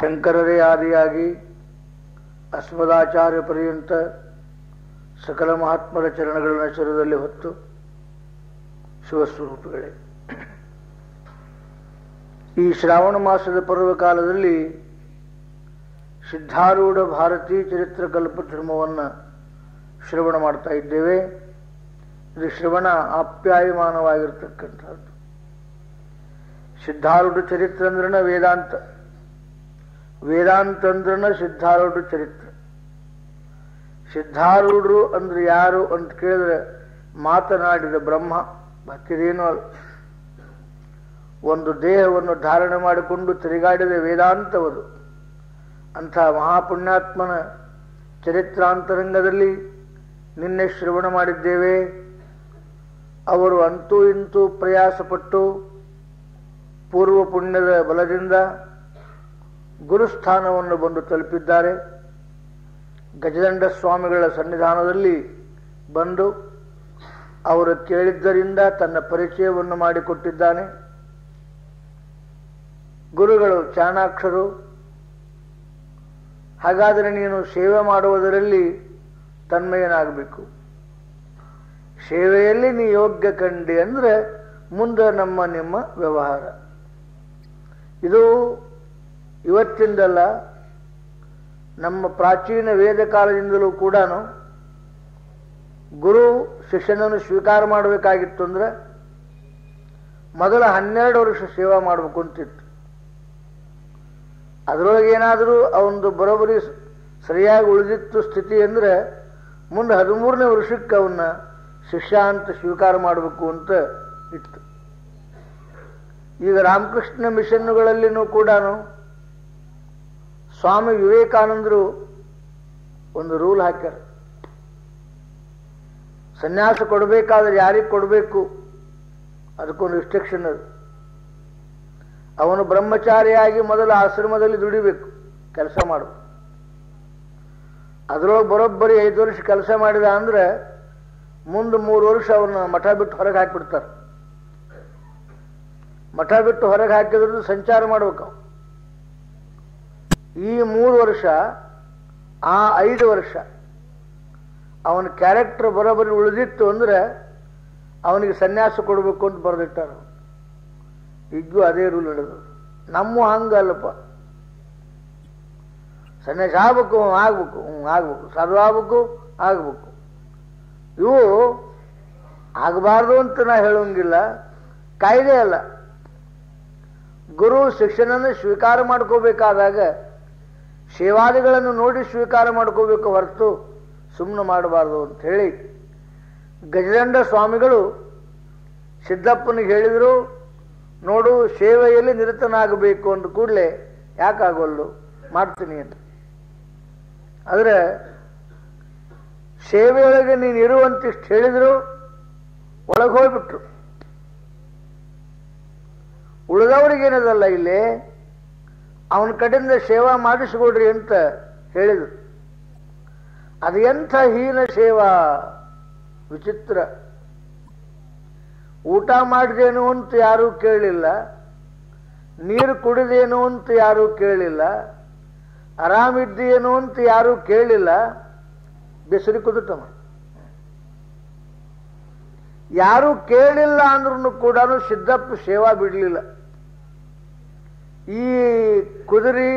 ಶಂಕರರೇ ಆದಿಯಾಗಿ ಅಸ್ಮದಾಚಾರ್ಯ ಪರ್ಯಂತ ಸಕಲ ಮಹಾತ್ಮರ ಚರಣಗಳನ್ನು ಶಿರದಲ್ಲಿ ಹೊತ್ತು ಶಿವಸ್ವರೂಪಗಳೇ. ಈ ಶ್ರಾವಣ ಮಾಸದ ಪರ್ವಕಾಲದಲ್ಲಿ ಸಿದ್ಧಾರೂಢ ಭಾರತೀಯ ಚರಿತ್ರ ಕಲ್ಪ ಧರ್ಮವನ್ನು ಶ್ರವಣ ಮಾಡ್ತಾ ಇದ್ದೇವೆ. ಇದು ಶ್ರವಣ ಆಪ್ಯಾಯಮಾನವಾಗಿರ್ತಕ್ಕಂಥದ್ದು. ಸಿದ್ಧಾರೂಢ ಚರಿತ್ರೆ ಅಂದ್ರನ ವೇದಾಂತ. ವೇದಾಂತ ಅಂದ್ರನ ಸಿದ್ಧಾರೂಢ ಚರಿತ್ರೆ. ಸಿದ್ಧಾರೂಢರು ಅಂದ್ರೆ ಯಾರು ಅಂತ ಕೇಳಿದ್ರೆ ಮಾತನಾಡಿದ ಬ್ರಹ್ಮ ಅಲ್ಲ ಒಂದು ದೇಹವನ್ನು ಧಾರಣೆ ಮಾಡಿಕೊಂಡು ತಿರುಗಾಡಿದ ವೇದಾಂತವರು ಅಂಥ ಮಹಾಪುಣ್ಯಾತ್ಮನ ಚರಿತ್ರಾಂತರಂಗದಲ್ಲಿ ನಿನ್ನೆ ಶ್ರವಣ ಮಾಡಿದ್ದೇವೆ. ಅವರು ಅಂತೂ ಇಂತೂ ಪ್ರಯಾಸಪಟ್ಟು ಪೂರ್ವ ಪುಣ್ಯದ ಬಲದಿಂದ ಗುರುಸ್ಥಾನವನ್ನು ಬಂದು ತಲುಪಿದ್ದಾರೆ. ಗಜದಂಡ ಸ್ವಾಮಿಗಳ ಸನ್ನಿಧಾನದಲ್ಲಿ ಬಂದು ಅವರು ಕೇಳಿದ್ದರಿಂದ ತನ್ನ ಪರಿಚಯವನ್ನು ಮಾಡಿಕೊಟ್ಟಿದ್ದಾನೆ. ಗುರುಗಳು ಚಾಣಾಕ್ಷರು, ಹಾಗಾದರೆ ನೀನು ಸೇವೆ ಮಾಡುವುದರಲ್ಲಿ ತನ್ಮಯನಾಗಬೇಕು. ಸೇವೆಯಲ್ಲಿ ನೀ ಯೋಗ್ಯ ಕಂಡಿ ಅಂದ್ರೆ ಮುಂದೆ ನಮ್ಮ ನಿಮ್ಮ ವ್ಯವಹಾರ. ಇದು ಇವತ್ತಿಂದಲ್ಲ, ನಮ್ಮ ಪ್ರಾಚೀನ ವೇದ ಕಾಲದಿಂದಲೂ ಕೂಡ ಗುರು ಶಿಷ್ಯನನ್ನು ಸ್ವೀಕಾರ ಮಾಡಬೇಕಾಗಿತ್ತು ಅಂದರೆ ಮೊದಲ ಹನ್ನೆರಡು ವರ್ಷ ಸೇವಾ ಮಾಡಬೇಕು ಅಂತಿತ್ತು. ಅದರೊಳಗೆ ಏನಾದರೂ ಅವನದು ಬರೋಬರಿ ಸರಿಯಾಗಿ ಉಳಿದಿತ್ತು ಸ್ಥಿತಿ ಅಂದ್ರೆ ಮುಂದೆ ಹದಿಮೂರನೇ ವರ್ಷಕ್ಕೆ ಅವನ್ನ ಶಿಷ್ಯ ಅಂತ ಸ್ವೀಕಾರ ಮಾಡಬೇಕು ಅಂತ ಇತ್ತು. ಈಗ ರಾಮಕೃಷ್ಣ ಮಿಷನ್ಗಳಲ್ಲಿನೂ ಕೂಡ ಸ್ವಾಮಿ ವಿವೇಕಾನಂದರು ಒಂದು ರೂಲ್ ಹಾಕ್ಯಾರ. ಸನ್ಯಾಸ ಕೊಡಬೇಕಾದ್ರೆ ಯಾರಿಗೆ ಕೊಡಬೇಕು? ಅದಕ್ಕೊಂದು ರಿಸ್ಟ್ರಿಕ್ಷನ್ ಅದು. ಅವನು ಬ್ರಹ್ಮಚಾರಿಯಾಗಿ ಮೊದಲು ಆಶ್ರಮದಲ್ಲಿ ದುಡಿಬೇಕು, ಕೆಲಸ ಮಾಡು. ಅದರೊಳಗೆ ಬರೋಬ್ಬರಿ ಐದು ವರ್ಷ ಕೆಲಸ ಮಾಡಿದ ಅಂದ್ರೆ ಮುಂದೆ ಮೂರು ವರ್ಷ ಅವನ್ನ ಮಠ ಬಿಟ್ಟು ಹೊರಗೆ ಹಾಕಿಬಿಡ್ತಾರೆ. ಮಠ ಬಿಟ್ಟು ಹೊರಗೆ ಹಾಕಿದ್ರು ಸಂಚಾರ ಮಾಡಬೇಕು. ಈ ಮೂರು ವರ್ಷ, ಆ ಐದು ವರ್ಷ, ಅವನ ಕ್ಯಾರೆಕ್ಟರ್ ಬರೋಬರಿ ಉಳಿದಿತ್ತು ಅಂದ್ರೆ ಅವನಿಗೆ ಸನ್ಯಾಸ ಕೊಡಬೇಕು ಅಂತ ಬರೆದಿಟ್ಟಾರ ಇದ್ದು ಅದೇ ರೂಲ್ ನಡೆದು. ನಮ್ಮ ಹಂಗಲ್ಲಪ್ಪ. ಸನ್ಯಾಸ ಆಗ್ಬೇಕು ಆಗ್ಬೇಕು ಹ್ಞೂ ಆಗ್ಬೇಕು. ಸಾಧು ಆಗ್ಬೇಕು ಆಗ್ಬೇಕು. ಇವು ಆಗಬಾರ್ದು ಅಂತ ನಾ ಹೇಳೋಂಗಿಲ್ಲ ಕಾಯ್ದೆ ಅಲ್ಲ. ಗುರು ಶಿಕ್ಷಣನ ಸ್ವೀಕಾರ ಮಾಡ್ಕೋಬೇಕಾದಾಗ ಸೇವಾದಿಗಳನ್ನು ನೋಡಿ ಸ್ವೀಕಾರ ಮಾಡ್ಕೋಬೇಕು ಹೊರತು ಸುಮ್ಮನೆ ಮಾಡಬಾರ್ದು ಅಂತ ಹೇಳಿ ಗಜದಂಡ ಸ್ವಾಮಿಗಳು ಸಿದ್ದಪ್ಪನಿಗೆ ಹೇಳಿದರು, ನೋಡು, ಸೇವೆಯಲ್ಲಿ ನಿರತನಾಗಬೇಕು ಅಂದ ಕೂಡಲೇ ಯಾಕಾಗೋಲ್ಲು? ಮಾಡ್ತೀನಿ ಅಂತ. ಆದರೆ ಸೇವೆಯೊಳಗೆ ನೀನು ಇರುವಂತಿಷ್ಟು ಹೇಳಿದರು, ಒಳಗೆ ಹೋಗ್ಬಿಟ್ರು. ಉಳಿದವರಿಗೇನದಲ್ಲ ಇಲ್ಲಿ? ಅವನ ಕಡೆಯಿಂದ ಸೇವಾ ಮಾಡಿಸಿಕೊಡ್ರಿ ಅಂತ ಹೇಳಿದರು. ಅದು ಎಂಥ ಹೀನ ಸೇವಾ? ವಿಚಿತ್ರ. ಊಟ ಮಾಡಿದೇನು ಅಂತ ಯಾರೂ ಕೇಳಲಿಲ್ಲ ನೀರು ಕುಡಿದೇನು ಅಂತ ಯಾರೂ ಕೇಳಿಲ್ಲ. ಆರಾಮಿದ್ದೇನು ಅಂತ ಯಾರೂ ಕೇಳಿಲ್ಲ. ಬೆಸರಿ ಕುದುಟಮ ಯಾರೂ ಕೇಳಿಲ್ಲ ಅಂದ್ರೂ ಕೂಡ ಸಿದ್ದಪ್ಪ ಸೇವಾ ಬಿಡಲಿಲ್ಲ. ಈ ಕುದುರೆ,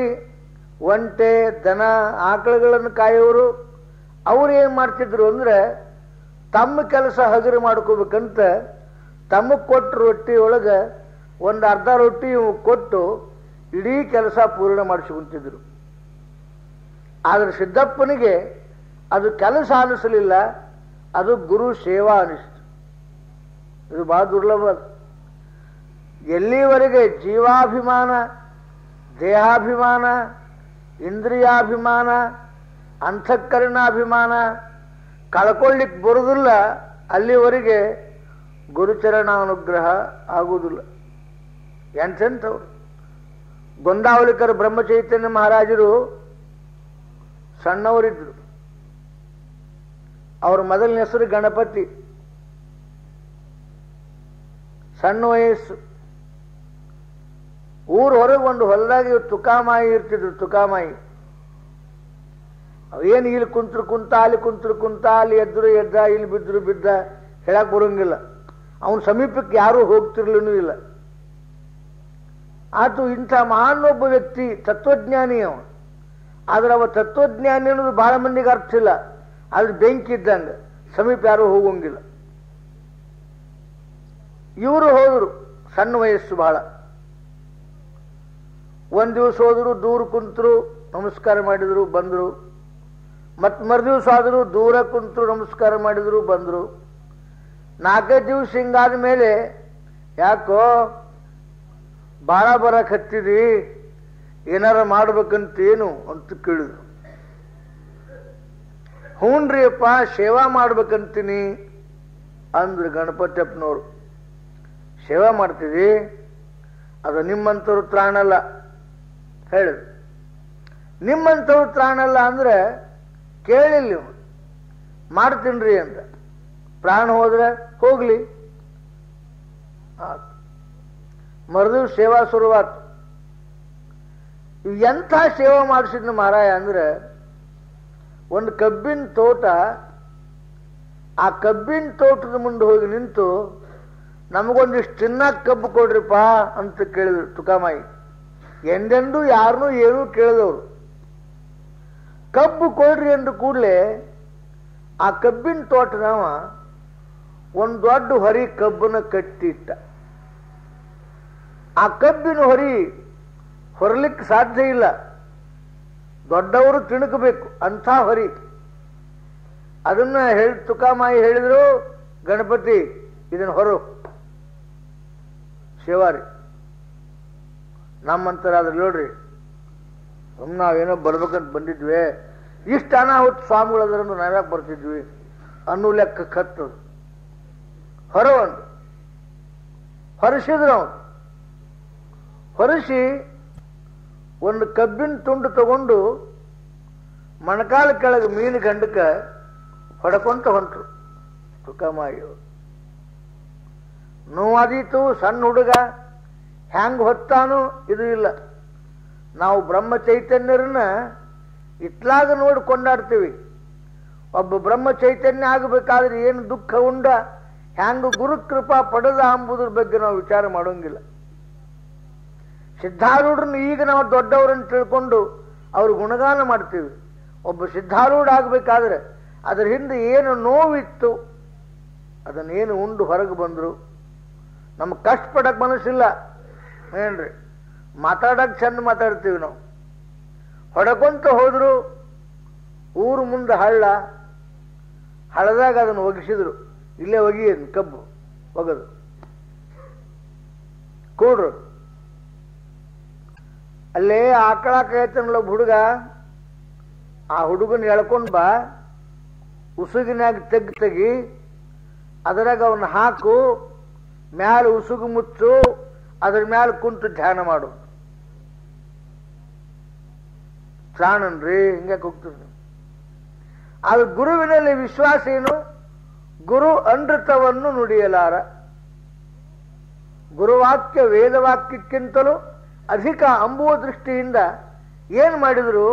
ಒಂಟೆ, ದನ, ಆಕಳುಗಳನ್ನು ಕಾಯೋರು ಅವ್ರು ಏನು ಮಾಡ್ತಿದ್ರು ಅಂದ್ರೆ, ತಮ್ಮ ಕೆಲಸ ಹಗರು ಮಾಡ್ಕೋಬೇಕಂತ, ತಮಗೆ ಕೊಟ್ಟು ರೊಟ್ಟಿ ಒಳಗೆ ಒಂದು ಅರ್ಧ ರೊಟ್ಟಿ ಕೊಟ್ಟು, ಇಡೀ ಕೆಲಸ ಪೂರ್ಣ ಮಾಡಿಸ್ಕೊಂತಿದ್ರು ಆದರೆ ಸಿದ್ದಪ್ಪನಿಗೆ ಅದು ಕೆಲಸ ಅನಿಸಲಿಲ್ಲ, ಅದು ಗುರು ಸೇವಾ ಅನಿಸ್ತು ಇದು ಬಹಳ ದುರ್ಲಭ. ಎಲ್ಲಿವರೆಗೆ ಜೀವಾಭಿಮಾನ, ದೇಹಾಭಿಮಾನ, ಇಂದ್ರಿಯಾಭಿಮಾನ ಅಂತಃಕರಣಾಭಿಮಾನ ಕಳ್ಕೊಳ್ಳಿಕ್ಕೆ ಬರುವುದಿಲ್ಲ ಅಲ್ಲಿವರೆಗೆ ಗುರುಚರಣ ಅನುಗ್ರಹ ಆಗುವುದಿಲ್ಲ. ಎಂಥೆಂಥವ್ರು? ಗೊಂದಾವಲಿಕರ ಬ್ರಹ್ಮಚೈತನ್ಯ ಮಹಾರಾಜರು ಸಣ್ಣವರಿದ್ದರು ಅವ್ರ ಮೊದಲನೇ ಹೆಸರು ಗಣಪತಿ. ಸಣ್ಣ ವಯಸ್ಸು. ಊರ್ ಹೊರಗೆ ಒಂದು ಹೊಲದಾಗ ತುಕಾಮಾಯಿ ಇರ್ತಿದ್ರು, ತುಕಾಮಾಯಿ. ಏನು ಇಲ್ಲಿ ಕುಂತರು ಕುಂತ, ಅಲ್ಲಿ ಕುಂತರು ಕುಂತ, ಅಲ್ಲಿ ಎದ್ರು ಎದ್ದ, ಇಲ್ಲಿ ಬಿದ್ರು ಬಿದ್ದ ಹೇಳಕ್ ಬರೋಂಗಿಲ್ಲ. ಅವನ ಸಮೀಪಕ್ಕೆ ಯಾರೂ ಹೋಗ್ತಿರ್ಲೂ ಇಲ್ಲ. ಆತು ಇಂಥ ಒಬ್ಬ ವ್ಯಕ್ತಿ ತತ್ವಜ್ಞಾನಿ ಅವ. ಆದ್ರೆ ಅವ ತತ್ವಜ್ಞಾನಿ ಅನ್ನೋದು ಬಹಳ ಮಂದಿಗೆ ಅರ್ಥ ಇಲ್ಲ. ಆದ್ರೆ ಬೆಂಕಿ ಇದ್ದಂಗೆ. ಸಮೀಪ ಯಾರೂ ಹೋಗೋಂಗಿಲ್ಲ. ಇವರು ಹೋದರು, ಸಣ್ಣ ವಯಸ್ಸು ಬಹಳ ಒಂದ್ ದಿವಸ ಹೋದರು ದೂರ ಕುಂತರು, ನಮಸ್ಕಾರ ಮಾಡಿದ್ರು, ಬಂದ್ರು. ಮತ್ ಮರುದಿವ್ಸ ಆದ್ರು ದೂರ ಕುಂತರು, ನಮಸ್ಕಾರ ಮಾಡಿದರು, ಬಂದರು. ನಾಲ್ಕೈದು ದಿವಸ ಹಿಂಗಾದ ಮೇಲೆ, ಯಾಕೋ, ಬಾಳ ಬರಕ್ ಹತ್ತಿದಿ, ಏನಾರ ಮಾಡ್ಬೇಕಂತೇನು ಅಂತ ಕೇಳಿದ್ರು. ಹ್ಞೂನ್ರಿ ಅಪ್ಪ, ಸೇವಾ ಮಾಡ್ಬೇಕಂತೀನಿ ಅಂದ್ರು ಗಣಪತಿಯಪ್ಪನವರು. ಸೇವಾ ಮಾಡ್ತೀವಿ ಅದು ನಿಮ್ಮಂಥವ್ರು ತ್ರಾಣಲ್ಲ ಹೇಳಿದ್ರು ನಿಮ್ಮಂಥವ್ರು ತ್ರಾಣಲ್ಲ ಅಂದ್ರೆ ಕೇಳಿಲ್ಲ ನೀವು ಮಾಡ್ತೀನ್ರಿ ಅಂತ. ಪ್ರಾಣ ಹೋದ್ರೆ ಹೋಗ್ಲಿ. ಮರದು ಸೇವಾ ಶುರುವಾತು. ಎಂಥ ಸೇವಾ ಮಾಡಿಸಿದ್ನ ಮಾರಾಯ ಅಂದ್ರೆ ಒಂದು ಕಬ್ಬಿನ ತೋಟ, ಆ ಕಬ್ಬಿನ ತೋಟದ ಮುಂದೆ ಹೋಗಿ ನಿಂತು ನಮಗೊಂದಿಷ್ಟು ಚಿನ್ನ ಕಬ್ಬು ಕೊಡ್ರಿಪ್ಪ ಅಂತ ಕೇಳಿದ್ರು ತುಕಾಮಾಯಿ ಎಂದೆಂದೂ ಯಾರನ್ನೂ ಏನೂ ಕೇಳಿದವರು. ಕಬ್ಬು ಕೊಡ್ರಿ ಅಂದ ಕೂಡಲೇ ಆ ಕಬ್ಬಿನ ತೋಟನವ ಒಂದು ದೊಡ್ಡ ಹೊರಿ ಕಬ್ಬನ ಕಟ್ಟಿಟ್ಟ. ಆ ಕಬ್ಬಿನ ಹೊರಿ ಹೊರಲಿಕ್ಕೆ ಸಾಧ್ಯ ಇಲ್ಲ. ದೊಡ್ಡವರು ತಿಣುಕಬೇಕು, ಅಂಥ ಹೊರಿ. ಅದನ್ನ ಹೇಳಿ ತುಕಾಮಾಯಿ ಹೇಳಿದ್ರು, ಗಣಪತಿ, ಇದನ್ನ ಹೊರು. ಶಿವಾರಿ. ನಮ್ಮಂತರಾದ್ರೆ ನೋಡ್ರಿ ನಾವೇನೋ ಬರ್ಬೇಕಂತ ಬಂದಿದ್ವಿ. ಇಷ್ಟು ಅನಾಹುತ ಸ್ವಾಮಿಗಳದ್ರಂದು ನಾವ್ಯಾಕೆ ಬರ್ತಿದ್ವಿ? ಅನ್ನೋ ಲೆಕ್ಕ ಕತ್ತು ಹೊರ ಒಂದು ಹೊರಸಿದ್ರು ಅವನು ಹೊರಸಿ ಒಂದು ಕಬ್ಬಿನ ತುಂಡು ತಗೊಂಡು ಮಣಕಾಲ ಕೆಳಗೆ ಮೀನು ಗಂಡಕ ಹೊಡ್ಕೊಂತ ಹೊಂಟರು. ತುಕಮಾಯಿಯವರು ನೋವಾದೀತು, ಸಣ್ಣ ಹುಡುಗ. ಹ್ಯಾಂಗ ಹೊತ್ತಾನೋ ಇದು ಇಲ್ಲ. ನಾವು ಬ್ರಹ್ಮ ಚೈತನ್ಯರನ್ನ ಇತ್ಲಾಗ ನೋಡಿ ಕೊಂಡಾಡ್ತೀವಿ. ಒಬ್ಬ ಬ್ರಹ್ಮ ಚೈತನ್ಯ ಆಗಬೇಕಾದ್ರೆ ಏನು ದುಃಖ ಉಂಡ, ಹ್ಯಾಂಗ ಗುರುಕೃಪಾ ಪಡೆದ ಅಂಬುದ್ರ ಬಗ್ಗೆ ನಾವು ವಿಚಾರ ಮಾಡೋಂಗಿಲ್ಲ. ಸಿದ್ಧಾರೂಢರನ್ನು ಈಗ ನಾವು ದೊಡ್ಡವರನ್ನು ತಿಳ್ಕೊಂಡು ಅವ್ರ ಗುಣಗಾನ ಮಾಡ್ತೀವಿ. ಒಬ್ಬ ಸಿದ್ಧಾರೂಢ ಆಗಬೇಕಾದ್ರೆ ಅದರ ಹಿಂದೆ ಏನು ನೋವಿತ್ತು, ಅದನ್ನೇನು ಉಂಡು ಹೊರಗೆ ಬಂದರು. ನಮ್ಗೆ ಕಷ್ಟಪಡಕ್ಕೆ ಮನಸ್ಸಿಲ್ಲ. ಏನ್ರಿ? ಮಾತಾಡಕ್ಕೆ ಚಂದ ಮಾತಾಡ್ತೀವಿ ನಾವು. ಹೊಡಕೊಂತ ಹೋದ್ರು ಊರು ಮುಂದೆ ಹಳ್ಳ ಹಳ್ಳದಾಗ ಅದನ್ನು ಒಗಿಸಿದ್ರು. ಇಲ್ಲೇ ಒಗಿಯದು ಕಬ್ಬು ಒಗದು. ಕೂಡ್ರು. ಅಲ್ಲೇ ಆಕಳ ಕೈತನಲ್ಲ ಹುಡುಗ ಆ ಹುಡುಗನ ಎಳ್ಕೊಂಡ್ ಬಾ ಉಸುಗಿನಾಗ ತೆಗ್ ತೆಗಿ, ಅದರಾಗ ಅವನ್ನ ಹಾಕು, ಮ್ಯಾಲ ಉಸುಗು ಮುಚ್ಚು ಅದ್ರ ಮ್ಯಾಲ ಕುಂತು ಧ್ಯಾನ ಮಾಡು. ಪ್ರಾಣನ್ರಿ ಹಿಂಗೆ ಹೋಗ್ತದೆ ಅದು ಗುರುವಿನಲ್ಲಿ ವಿಶ್ವಾಸ ಏನು? ಗುರು ಅನೃತವನ್ನು ನುಡಿಯಲಾರ. ಗುರುವಾಕ್ಯ ವೇದವಾಕ್ಯಕ್ಕಿಂತಲೂ ಅಧಿಕ ಅಂಬುವ ದೃಷ್ಟಿಯಿಂದ ಏನ್ ಮಾಡಿದ್ರು?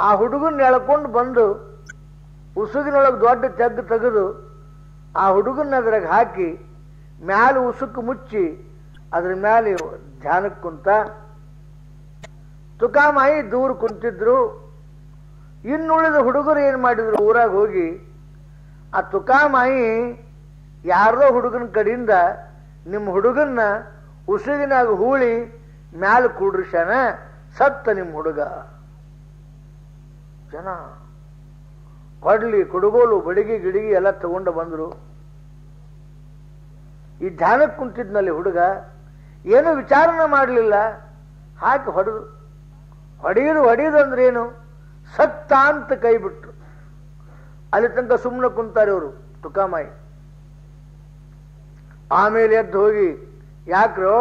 ಆ ಹುಡುಗನ್ ಎಳ್ಕೊಂಡು ಬಂದು ಉಸುಗಿನೊಳಗೆ ದೊಡ್ಡ ತೆಗ್ಗು ತೆಗೆದು ಆ ಹುಡುಗನ ಅದ್ರಾಗ ಹಾಕಿ ಮ್ಯಾಲ ಉಸುಕು ಮುಚ್ಚಿ ಅದ್ರ ಮ್ಯಾಲೆ ಧ್ಯಾನಕ್ಕೆ ಕುಂತ ತುಕಾಮಾಯಿ ದೂರ ಕುಂತಿದ್ರು. ಇನ್ನುಳಿದ ಹುಡುಗರು ಏನು ಮಾಡಿದ್ರು? ಊರಾಗ ಹೋಗಿ ಆ ತುಕಾಮಾಯಿ ಯಾರದೋ ಹುಡುಗನ ಕಡೆಯಿಂದ ನಿಮ್ಮ ಹುಡುಗನ್ನ ಉಸುಗಿನಾಗ ಹೂಳಿ ಮ್ಯಾಲ ಕೂಡ್ರಿಸ್ಯಾನ? ಸತ್ತ ನಿಮ್ಮ ಹುಡುಗ. ಜನ. ಕೊಡ್ಲಿ, ಕುಡುಗೋಲು, ಬಡಿಗೆ, ಗಿಡಿಗೆ ಎಲ್ಲ ತಗೊಂಡು ಬಂದ್ರು. ಈ ಧ್ಯಾನಕ್ಕೆ ಕುಂತಿದ್ನಲ್ಲಿ ಹುಡುಗ ಏನು ವಿಚಾರನ ಮಾಡಲಿಲ್ಲ. ಹಾಕಿ ಹೊಡೆದು ಹೊಡೆಯೋದು ಹೊಡೆಯೋದು ಅಂದ್ರೆ ಏನು? ಸತ್ತ ಅಂತ ಕೈ ಬಿಟ್ರು. ಅಲ್ಲಿ ತನಕ ಸುಮ್ಮನೆ ಕುಂತಾರೆ ಅವರು ತುಕಾಮಾಯಿ. ಆಮೇಲೆ ಎದ್ದು ಹೋಗಿ, ಯಾಕ್ರೋ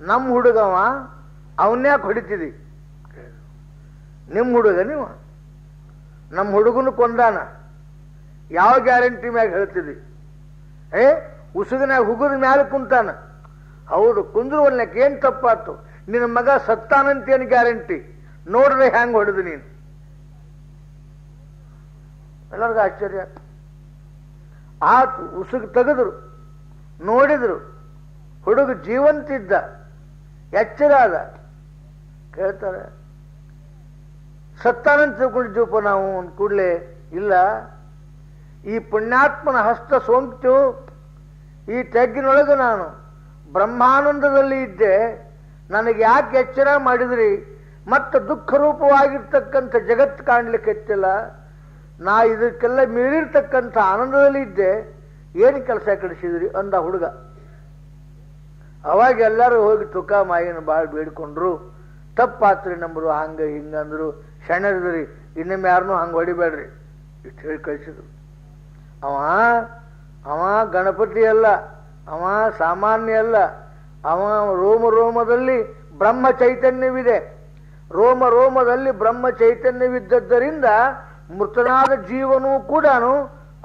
ನಮ್ಮ ಹುಡುಗವ ಅವನ್ಯಾಕೆ ಹೊಡಿತಿದಿ? ನಿಮ್ಮ ಹುಡುಗ ನೀವು? ನಮ್ಮ ಹುಡುಗನು ಕೊಂದಾನ. ಯಾವ ಗ್ಯಾರಂಟಿ ಮ್ಯಾಗ ಹೇಳ್ತಿದ್ವಿ ಏ ಉಸುಗಿನಾಗ ಹುಗುದ ಮ್ಯಾಲ ಕುಂತಾನ. ಹೌದು ಕುಂದ್ರುವಲ್ನಕ್ಕೆ ಏನ್ ತಪ್ಪಾತು? ನಿನ್ನ ಮಗ ಸತ್ತಾನಂತೇನು ಗ್ಯಾರಂಟಿ? ನೋಡ್ರೆ ಹ್ಯಾಂಗ್ ಹೊಡೆದು ನೀನು? ಎಲ್ಲರಿಗೂ ಆಶ್ಚರ್ಯ. ಆತು ಉಸುಗ್ ತೆಗೆದ್ರು, ನೋಡಿದ್ರು, ಹುಡುಗ ಜೀವಂತಿದ್ದ ಎಚ್ಚರ ಆದ. ಕೇಳ್ತಾರೆ, ಸತ್ತಾನಂತ ತಿಳ್ಕೊಂಡಿದ್ದೀವಪ್ಪ ನಾವು ಅಂದ ಕೂಡಲೇ ಇಲ್ಲ. ಈ ಪುಣ್ಯಾತ್ಮನ ಹಸ್ತ ಸೋಂಕಿತು ಈ ತಗ್ಗಿನೊಳಗೆ ನಾನು ಬ್ರಹ್ಮಾನಂದದಲ್ಲಿ ಇದ್ದೆ, ನನಗೆ ಯಾಕೆ ಎಚ್ಚರ ಮಾಡಿದ್ರಿ? ಮತ್ತು ದುಃಖ ರೂಪವಾಗಿರ್ತಕ್ಕಂಥ ಜಗತ್ತು ಕಾಣ್ಲಿಕ್ಕೆ ಎತ್ತಿಲ್ಲ. ನಾ ಇದಕ್ಕೆಲ್ಲ ಮೀರಿರ್ತಕ್ಕಂಥ ಆನಂದದಲ್ಲಿ ಇದ್ದೆ. ಏನು ಕೆಲಸ ಕಳಿಸಿದ್ರಿ ಅಂದ ಹುಡುಗ. ಅವಾಗ ಎಲ್ಲರೂ ಹೋಗಿ ತುಕ ಮಾಯಿನ ಭಾಳ ಬೇಡಿಕೊಂಡ್ರು. ತಪ್ಪಾತ್ರಿ ನಂಬರು ಹಂಗೆ ಹಿಂಗಂದ್ರು ಶಣರಿದ್ರಿ ಇನ್ನೊಮ್ಮೆ ಯಾರನ್ನೂ ಹಂಗೆ ಹೊಡಿಬೇಡ್ರಿ. ಇಷ್ಟು ಹೇಳಿ ಕಳಿಸಿದ್ರು. ಅವ ಅವ ಗಣಪತಿ ಅಲ್ಲ, ಅವ ಸಾಮಾನ್ಯ ಅಲ್ಲ, ಅವ ರೋಮ ರೋಮದಲ್ಲಿ ಬ್ರಹ್ಮ ಚೈತನ್ಯವಿದೆ. ರೋಮ ರೋಮದಲ್ಲಿ ಬ್ರಹ್ಮ ಚೈತನ್ಯವಿದ್ದದ್ದರಿಂದ ಮೃತನಾದ ಜೀವನೂ ಕೂಡ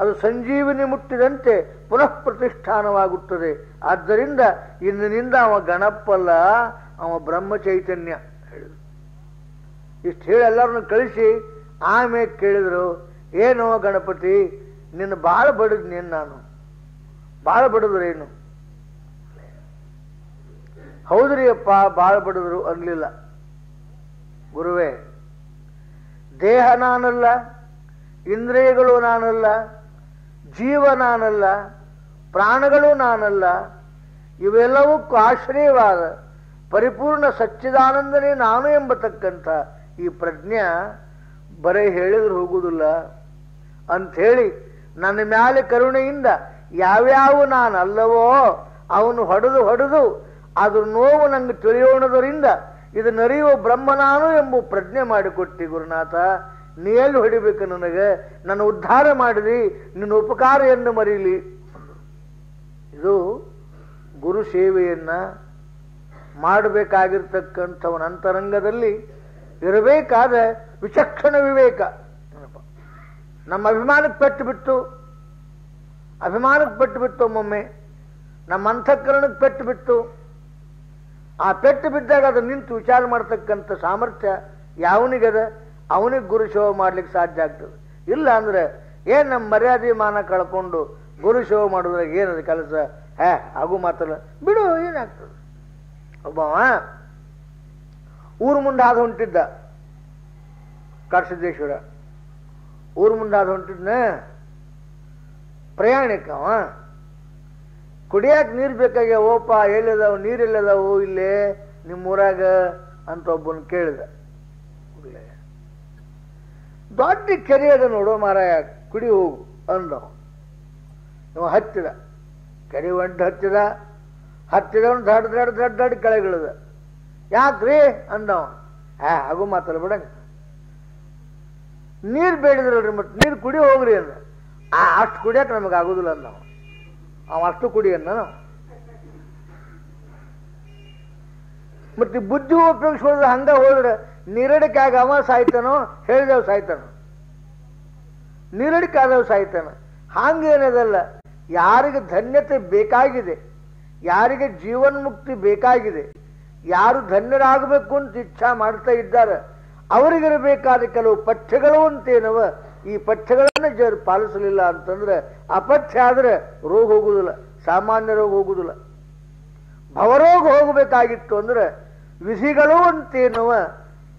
ಅದು ಸಂಜೀವಿನಿ ಮುಟ್ಟಿದಂತೆ ಪುನಃ ಪ್ರತಿಷ್ಠಾನವಾಗುತ್ತದೆ. ಆದ್ದರಿಂದ ಇಂದಿನಿಂದ ಅವ ಗಣಪಲ್ಲ, ಅವ ಬ್ರಹ್ಮ ಚೈತನ್ಯ ಹೇಳಿದ್ರು ಇಷ್ಟು ಹೇಳಿ ಎಲ್ಲರನ್ನು ಕಳಿಸಿ, ಆಮೇಲೆ ಕೇಳಿದರು, ಏನೋ ಗಣಪತಿ, ನಿನ್ನ ಭಾಳ ಬಡಿದ್ನೇನು ನೀನು? ಬಹಳ ಬಡದ್ರೇನು ಹೌದ್ರಿ ಅಪ್ಪ, ಬಾಳ ಬಡದ್ರು ಅನ್ಲಿಲ್ಲ. ಗುರುವೇ, ದೇಹ ನಾನಲ್ಲ, ಇಂದ್ರಿಯಗಳು ನಾನಲ್ಲ, ಜೀವ ನಾನಲ್ಲ, ಪ್ರಾಣಗಳು ನಾನಲ್ಲ, ಇವೆಲ್ಲವಕ್ಕೂ ಆಶ್ರಯವಾದ ಪರಿಪೂರ್ಣ ಸಚ್ಚಿದಾನಂದನೇ ನಾನು ಎಂಬತಕ್ಕಂಥ ಈ ಪ್ರಜ್ಞೆ ಬರೇ ಹೇಳಿದ್ರೆ ಹೋಗುವುದಿಲ್ಲ ಅಂಥೇಳಿ ನನ್ನ ಮ್ಯಾಲೆ ಕರುಣೆಯಿಂದ ಯಾವ್ಯಾವ ನಾನು ಅಲ್ಲವೋ ಅವನು ಹೊಡೆದು ಹೊಡೆದು ಅದ್ರ ನೋವು ನಂಗೆ ತಿಳಿಯೋಣದರಿಂದ ಇದನ್ನರಿಯುವ ಬ್ರಹ್ಮ ನಾನು ಎಂಬ ಪ್ರಜ್ಞೆ ಮಾಡಿಕೊಟ್ಟಿ ಗುರುನಾಥ. ನೀ ಎಲ್ಲಿ ಹೊಡಿಬೇಕು ನನಗೆ? ನನ್ನ ಉದ್ಧಾರ ಮಾಡಿದಿ, ನಿನ್ನ ಉಪಕಾರ ಎಂದು ಮರೀಲಿ. ಇದು ಗುರು ಸೇವೆಯನ್ನ ಮಾಡಬೇಕಾಗಿರ್ತಕ್ಕಂಥವನ ಅಂತರಂಗದಲ್ಲಿ ಇರಬೇಕಾದ ವಿಚಕ್ಷಣ ವಿವೇಕ. ನಮ್ಮ ಅಭಿಮಾನಕ್ಕೆ ಪೆಟ್ಟು ಬಿಟ್ಟು ಅಭಿಮಾನಕ್ಕೆ ಪೆಟ್ಟು ಬಿಟ್ಟು ಒಮ್ಮೊಮ್ಮೆ, ನಮ್ಮ ಅಂತಃಕರಣಕ್ಕೆ ಪೆಟ್ಟು ಬಿಟ್ಟು ಆ ಪೆಟ್ಟು ಬಿದ್ದಾಗ ಅದು ನಿಂತು ವಿಚಾರ ಮಾಡ್ತಕ್ಕಂಥ ಸಾಮರ್ಥ್ಯ ಯಾವನಿಗದ ಅವನಿಗೆ ಗುರು ಶೋಭ ಮಾಡ್ಲಿಕ್ಕೆ ಸಾಧ್ಯ ಆಗ್ತದೆ. ಇಲ್ಲ ಅಂದ್ರೆ ಏನು ನಮ್ಮ ಮರ್ಯಾದೆ ಮಾನ ಕಳ್ಕೊಂಡು ಗುರು ಶೋಭ ಮಾಡೋದ್ರಾಗ ಏನದು ಕೆಲಸ? ಹೇ ಹಾಗೂ ಮಾತಲ್ಲ. ಬಿಡು, ಏನಾಗ್ತದೆ? ಒಬ್ಬ ಊರು ಮುಂದೆ ಆದ ಹೊಂಟಿದ್ದ. ಕರ್ಸಿದ್ದೇಶ್ವರ ಊರು ಮುಂದೆ ಆದ ಹೊಂಟಿದ್ನ ಪ್ರಯಾಣಿಕ ಕುಡಿಯಕ್ಕೆ ಕುಡಿಯಾಕ ನೀರು ಬೇಕಾಗ್ಯಾವ ಓಪ, ಎಲ್ಲಿದಾವು? ನೀರೆಲ್ಲದಾವು? ಇಲ್ಲಿ ನಿಮ್ಮೂರಾಗ ಅಂತ ಒಬ್ಬನ್ ಕೇಳಿದ. ದೊಡ್ಡ ಕೆರೆ ಅದ ನೋಡೋ ಮಾರಾಯ, ಕುಡಿ ಹೋಗು ಅಂದವ. ನೀವು ಹತ್ತಿದ. ಕೆರೆ ಒಂಟು ಹತ್ತಿದ. ಒಂದು ದಡ್ ದಡ್ ದಡ್ ದಡ್ ಕೆಳಗಿಳಿದ ಯಾಕ್ರಿ ಅಂದವ. ಹಾಗೂ ಆಗು ಮಾತಲ್ಲ ಬಿಡಂಗ ನೀರು ಬೇಡಿದ್ರಲ್ರಿ ಮತ್ತೆ ನೀರು ಕುಡಿ ಹೋಗ್ರಿ ಅಂದ. ಆ ಅಷ್ಟು ಕುಡಿಯಕ್ಕೆ ನಮಗೆ ಆಗುದಿಲ್ಲ ನಾವು ಅವ ಅಷ್ಟು ಕುಡಿಯನ್ನ ನಾವು ಮತ್ತೆ ಬುದ್ಧಿ ಉಪಯೋಗಿಸ್ಕೊಳ್ಳೋದು ಹಂಗ ಹೋದ್ರೆ ನೀರಡಿಕೆ ಆಗ ಅವ ಸಾಯ್ತಾನೋ, ಹೇಳಿದವ್ ಸಾಯ್ತಾನೋ. ನೀರಡಿಕೆ ಆದವ ಸಾಯ್ತಾನ. ಹಂಗೇನದಲ್ಲ ಯಾರಿಗೆ ಧನ್ಯತೆ ಬೇಕಾಗಿದೆ, ಯಾರಿಗೆ ಜೀವನ್ಮುಕ್ತಿ ಬೇಕಾಗಿದೆ, ಯಾರು ಧನ್ಯರಾಗಬೇಕು ಅಂತ ಇಚ್ಛಾ ಮಾಡ್ತಾ ಇದ್ದಾರೆ, ಅವರಿಗಿರಬೇಕಾದ ಕೆಲವು ಪಠ್ಯಗಳು ಅಂತೇನವ ಈ ಪಠ್ಯಗಳನ್ನ ಜರು ಪಾಲಿಸಲಿಲ್ಲ ಅಂತಂದ್ರೆ ಅಪಥ್ಯ ಆದರೆ ರೋಗ ಹೋಗುವುದಿಲ್ಲ ಸಾಮಾನ್ಯ ರೋಗ ಹೋಗುವುದಿಲ್ಲ ಭವರೋಗ ಹೋಗಬೇಕಾಗಿತ್ತು ಅಂದ್ರೆ ವಿಧಿಗಳು ಅಂತೇನವ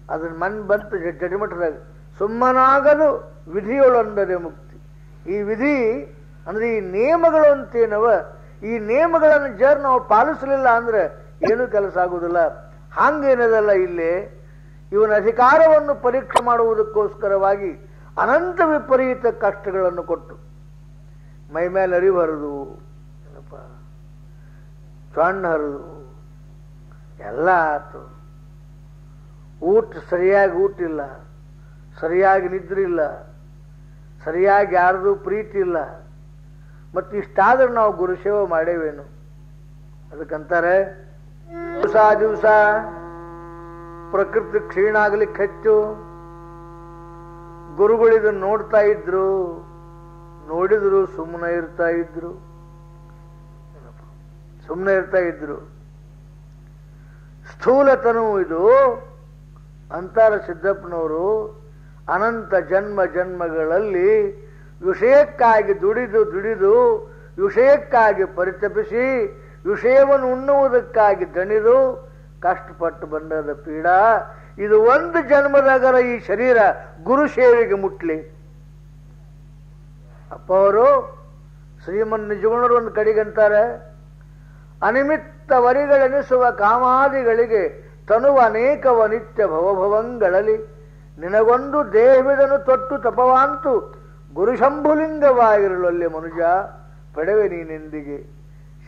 ಅದನ್ನ ಮನ್ ಬಂತು ಜಡಿಮಠದಾಗ ಸುಮ್ಮನಾಗಲು ವಿಧಿಯೊಳೊಂದರೆ ಮುಕ್ತಿ. ಈ ವಿಧಿ ಅಂದ್ರೆ ಈ ನಿಯಮಗಳು ಅಂತೇನವ ಈ ನಿಯಮಗಳನ್ನು ಜರ್ ನಾವು ಪಾಲಿಸಲಿಲ್ಲ ಅಂದ್ರೆ ಏನೂ ಕೆಲಸ ಆಗುವುದಿಲ್ಲ ಹಂಗೇನದಲ್ಲ ಇಲ್ಲಿ? ಇವನ ಅಧಿಕಾರವನ್ನು ಪರೀಕ್ಷೆ ಮಾಡುವುದಕ್ಕೋಸ್ಕರವಾಗಿ ಅನಂತ ವಿಪರೀತ ಕಷ್ಟಗಳನ್ನು ಕೊಟ್ಟು. ಮೈ ಮೇಲೆ ಅರಿವು ಏನಪ್ಪ ಸಣ್ಣ ಹರಿದು, ಎಲ್ಲ ಆಯ್ತು ಊಟ ಸರಿಯಾಗಿ ಊಟ ಇಲ್ಲ ಸರಿಯಾಗಿ ನಿದ್ರೆ ಇಲ್ಲ ಸರಿಯಾಗಿ ಯಾರ್ದು ಪ್ರೀತಿ ಇಲ್ಲ. ಮತ್ತು ಇಷ್ಟಾದರೂ ನಾವು ಗುರುಸೇವೆ ಮಾಡೇವೇನು? ಅದಕ್ಕಂತಾರೆ, ದಿವಸ ದಿವಸ ಪ್ರಕೃತಿ ಕ್ಷೀಣ ಆಗ್ಲಿಕ್ಕೆ ಹೆಚ್ಚು. ಗುರುಗಳಿದನ್ನು ನೋಡ್ತಾ ಇದ್ರು, ನೋಡಿದ್ರು ಸುಮ್ಮನೆ ಇರ್ತಾ ಇದ್ರು. ಸುಮ್ಮನೆ ಇರ್ತಾ ಇದ್ರು. ಸ್ಥೂಲತನು ಇದು. ಅಂತಾರ ಸಿದ್ದಪ್ಪನವರು ಅನಂತ ಜನ್ಮ ಜನ್ಮಗಳಲ್ಲಿ ವಿಷಯಕ್ಕಾಗಿ ದುಡಿದು ದುಡಿದು, ವಿಷಯಕ್ಕಾಗಿ ಪರಿತಪಿಸಿ, ವಿಷಯವನ್ನು ಉಣ್ಣುವುದಕ್ಕಾಗಿ ದಣಿದು, ಕಷ್ಟಪಟ್ಟು ಬಂದದ ಪೀಡ ಇದು ಒಂದು ಜನ್ಮದಾಗರ ಈ ಶರೀರ ಗುರು ಸೇವೆಗೆ ಮುಟ್ಲಿ. ಅಪ್ಪ ಅವರು, ಶ್ರೀಮನ್ ನಿಜಗುಣರು ಒಂದು ಕಡೆಗಂತಾರೆ ಅನಿಮಿತ್ತ ವರಿಗಳೆನಿಸುವ ಕಾಮಾದಿಗಳಿಗೆ ತನುವ ಅನೇಕವ ನಿತ್ಯ ಭವಭವಂಗಳಲ್ಲಿ ನಿನಗೊಂದು ದೇಹವಿದನು ತೊಟ್ಟು ತಪವಾಂತು ಗುರುಶಂಭುಲಿಂಗವಾಗಿರಲಲ್ಲಿ ಮನುಜ, ಪಡೆವೆ ನೀನೆಂದಿಗೆ.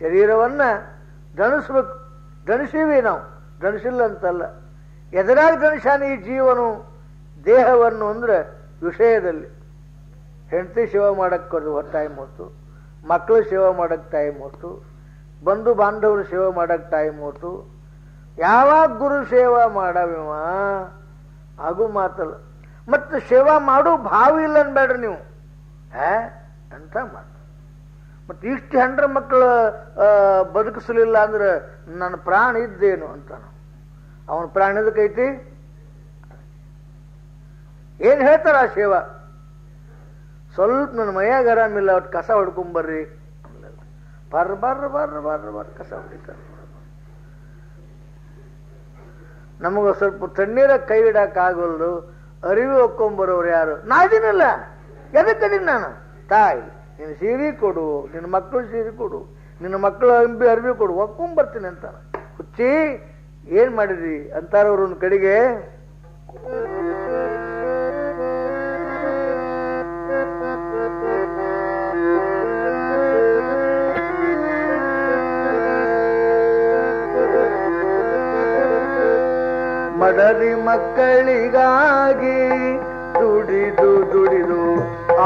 ಶರೀರವನ್ನು ಧನಿಸ್ಬೇಕು, ಧನಿಸೀವಿ ನಾವು ಧನಿಸಿಲ್ಲ ಅಂತಲ್ಲ ಎದುರಾಗಿ ತನಿಷಾನ ಈ ಜೀವನು, ದೇಹವನ್ನು ಅಂದ್ರೆ ವಿಷಯದಲ್ಲಿ. ಹೆಂಡತಿ ಸೇವೆ ಮಾಡಕ್ಕೆ ಟೈಮ್ ಹೊತ್ತು ಮಕ್ಕಳು ಸೇವೆ ಮಾಡಕ್ಕೆ ಟೈಮ್ ಹೊತ್ತು ಬಂಧು ಬಾಂಧವರು ಸೇವೆ ಮಾಡಕ್ಕೆ ಟೈಮ್ ಹೊತ್ತು ಯಾವಾಗ ಗುರು ಸೇವಾ ಮಾಡವಿವ? ಹಾಗು ಮಾತಲ್ಲ. ಮತ್ತು ಸೇವಾ ಮಾಡು ಭಾವ ಇಲ್ಲ ಅನ್ಬೇಡ್ರಿ ನೀವು. ಹೇ ಅಂತ ಮಾತು? ಮತ್ತು ಇಷ್ಟು ಹೆಂಡ್ರ ಮಕ್ಕಳು ಬದುಕಿಸಲಿಲ್ಲ ಅಂದ್ರೆ ನನ್ನ ಪ್ರಾಣ ಇದ್ದೇನು ಅಂತ ಅವನ ಪ್ರಾಣದ ಕೈತಿ ಏನ್ ಹೇಳ್ತಾರ ಆ ಶಿವ? ಸ್ವಲ್ಪ ನನ್ನ ಮೈಯಾಗ ಆರಾಮಿಲ್ಲ ಒಟ್ಟು ಕಸ ಹೊಡ್ಕೊಂಬರ್ರಿ ಬರ್ರ. ಬರ್ರ ಬರ್ರ ಬರ್ರ ಬರ್ರ ಕಸ ಹೊಡಿತಾರೆ. ನಮಗ ಸ್ವಲ್ಪ ತಣ್ಣೀರ ಕೈ ಅರಿವು ಅರಿವಿ ಒಕ್ಕೊಂಬರೋರು ಯಾರು? ನಾ ಇದೀನಲ್ಲ. ಎದಕ್ಕದೀನಿ ನಾನು? ತಾಯಿ ನಿನ್ನ ಸೀರೆ ಕೊಡು ನಿನ್ನ ಮಕ್ಕಳು ಸೀರೆ ಕೊಡು, ನಿನ್ನ ಮಕ್ಕಳು ಅಂಬಿ ಅರಿವಿ ಕೊಡು ಒಕ್ಕೊಂಬರ್ತೀನಿ ಅಂತ ಹುಚ್ಚಿ ಏನ್ ಮಾಡಿದ್ರಿ? ಅಂತಾರವ್ರ ಒಂದ್ ಕಡೆಗೆ? ಮಡದಿ ಮಕ್ಕಳಿಗಾಗಿ ದುಡಿದು ದುಡಿದು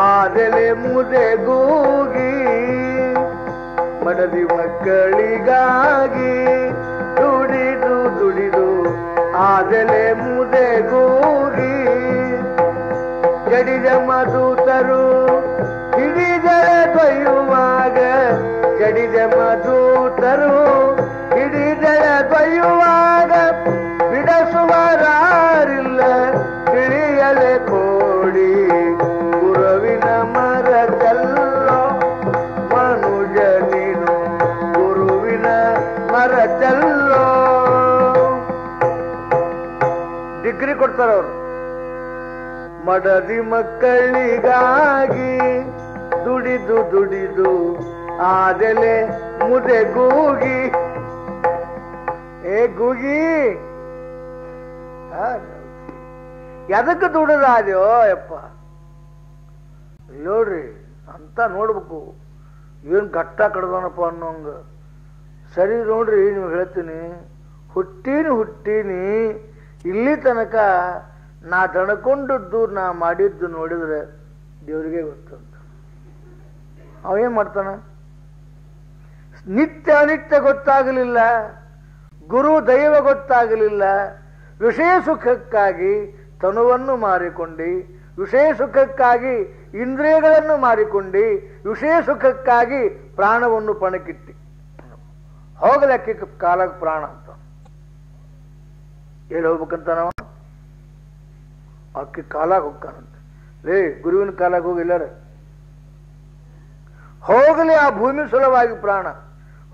ಆದೆಲೆ ಮುದೆಗೂಗಿ ಮಡದಿ ಮಕ್ಕಳಿಗಾಗಿ ಆದೆಲೆ ಗೋರಿ ಜಡಿದ ಮಧುತರು ಹಿಡಿದರೆ ಕೊಯ್ಯುವಾಗ ಜಡಿದ ಮಧುತರು ಹಿಡಿದರೆ ಕೊಯ್ಯುವಾಗ ಬಿಡಸುವರಾರಿಲ್ಲ ಮಡದಿ ಮಕ್ಕಳಿಗಾಗಿ ದುಡಿದು ದುಡಿದು ಆದೆಲೆ ಮುದೆ ಗೂಗಿ. ಏ ಗೂಗಿ. ಎದಕ್ಕೆ ದುಡಿದಾದ್ಯೋ ಯಪ್ಪ. ನೋಡ್ರಿ, ಅಂತ ನೋಡ್ಬೇಕು. ಏನು ಘಟ್ಟ ಕಡ್ದನಪ್ಪ ಅನ್ನೋಂಗ. ಸರಿ ನೋಡ್ರಿ ನೀವು ಹೇಳ್ತೀನಿ. ಹುಟ್ಟೀನಿ ಹುಟ್ಟೀನಿ. ಇಲ್ಲಿ ತನಕ ನಾ ದಣಕೊಂಡದ್ದು ನಾ ಮಾಡಿದ್ದು ನೋಡಿದ್ರೆ ದೇವರಿಗೆ ಗೊತ್ತಂತ ಅವೇನ್ ಮಾಡ್ತಾನ? ನಿತ್ಯ ಅನಿತ್ಯ ಗೊತ್ತಾಗಲಿಲ್ಲ, ಗುರು ದೈವ ಗೊತ್ತಾಗಲಿಲ್ಲ, ವಿಷಯ ಸುಖಕ್ಕಾಗಿ ತನುವನ್ನು ಮಾರಿಕೊಂಡು, ವಿಷಯ ಸುಖಕ್ಕಾಗಿ ಇಂದ್ರಿಯಗಳನ್ನು ಮಾರಿಕೊಂಡು, ವಿಷಯ ಸುಖಕ್ಕಾಗಿ ಪ್ರಾಣವನ್ನು ಪಣಕ್ಕಿಟ್ಟಿ ಹೋಗಲಕ್ಕೆ ಕಾಲ ಪ್ರಾಣ ಎಲ್ಲಿ ಹೋಗ್ಬೇಕಂತ ನಾವು? ಅಕ್ಕಿ ಕಾಲಾಗ ಹೋಗ್ತಾನಂತೆ. ಲೇ, ಗುರುವಿನ ಕಾಲಾಗ ಹೋಗಿಲ್ಲಾರ ಹೋಗಲಿ ಆ ಭೂಮಿ ಸಲುವಾಗಿ ಪ್ರಾಣ.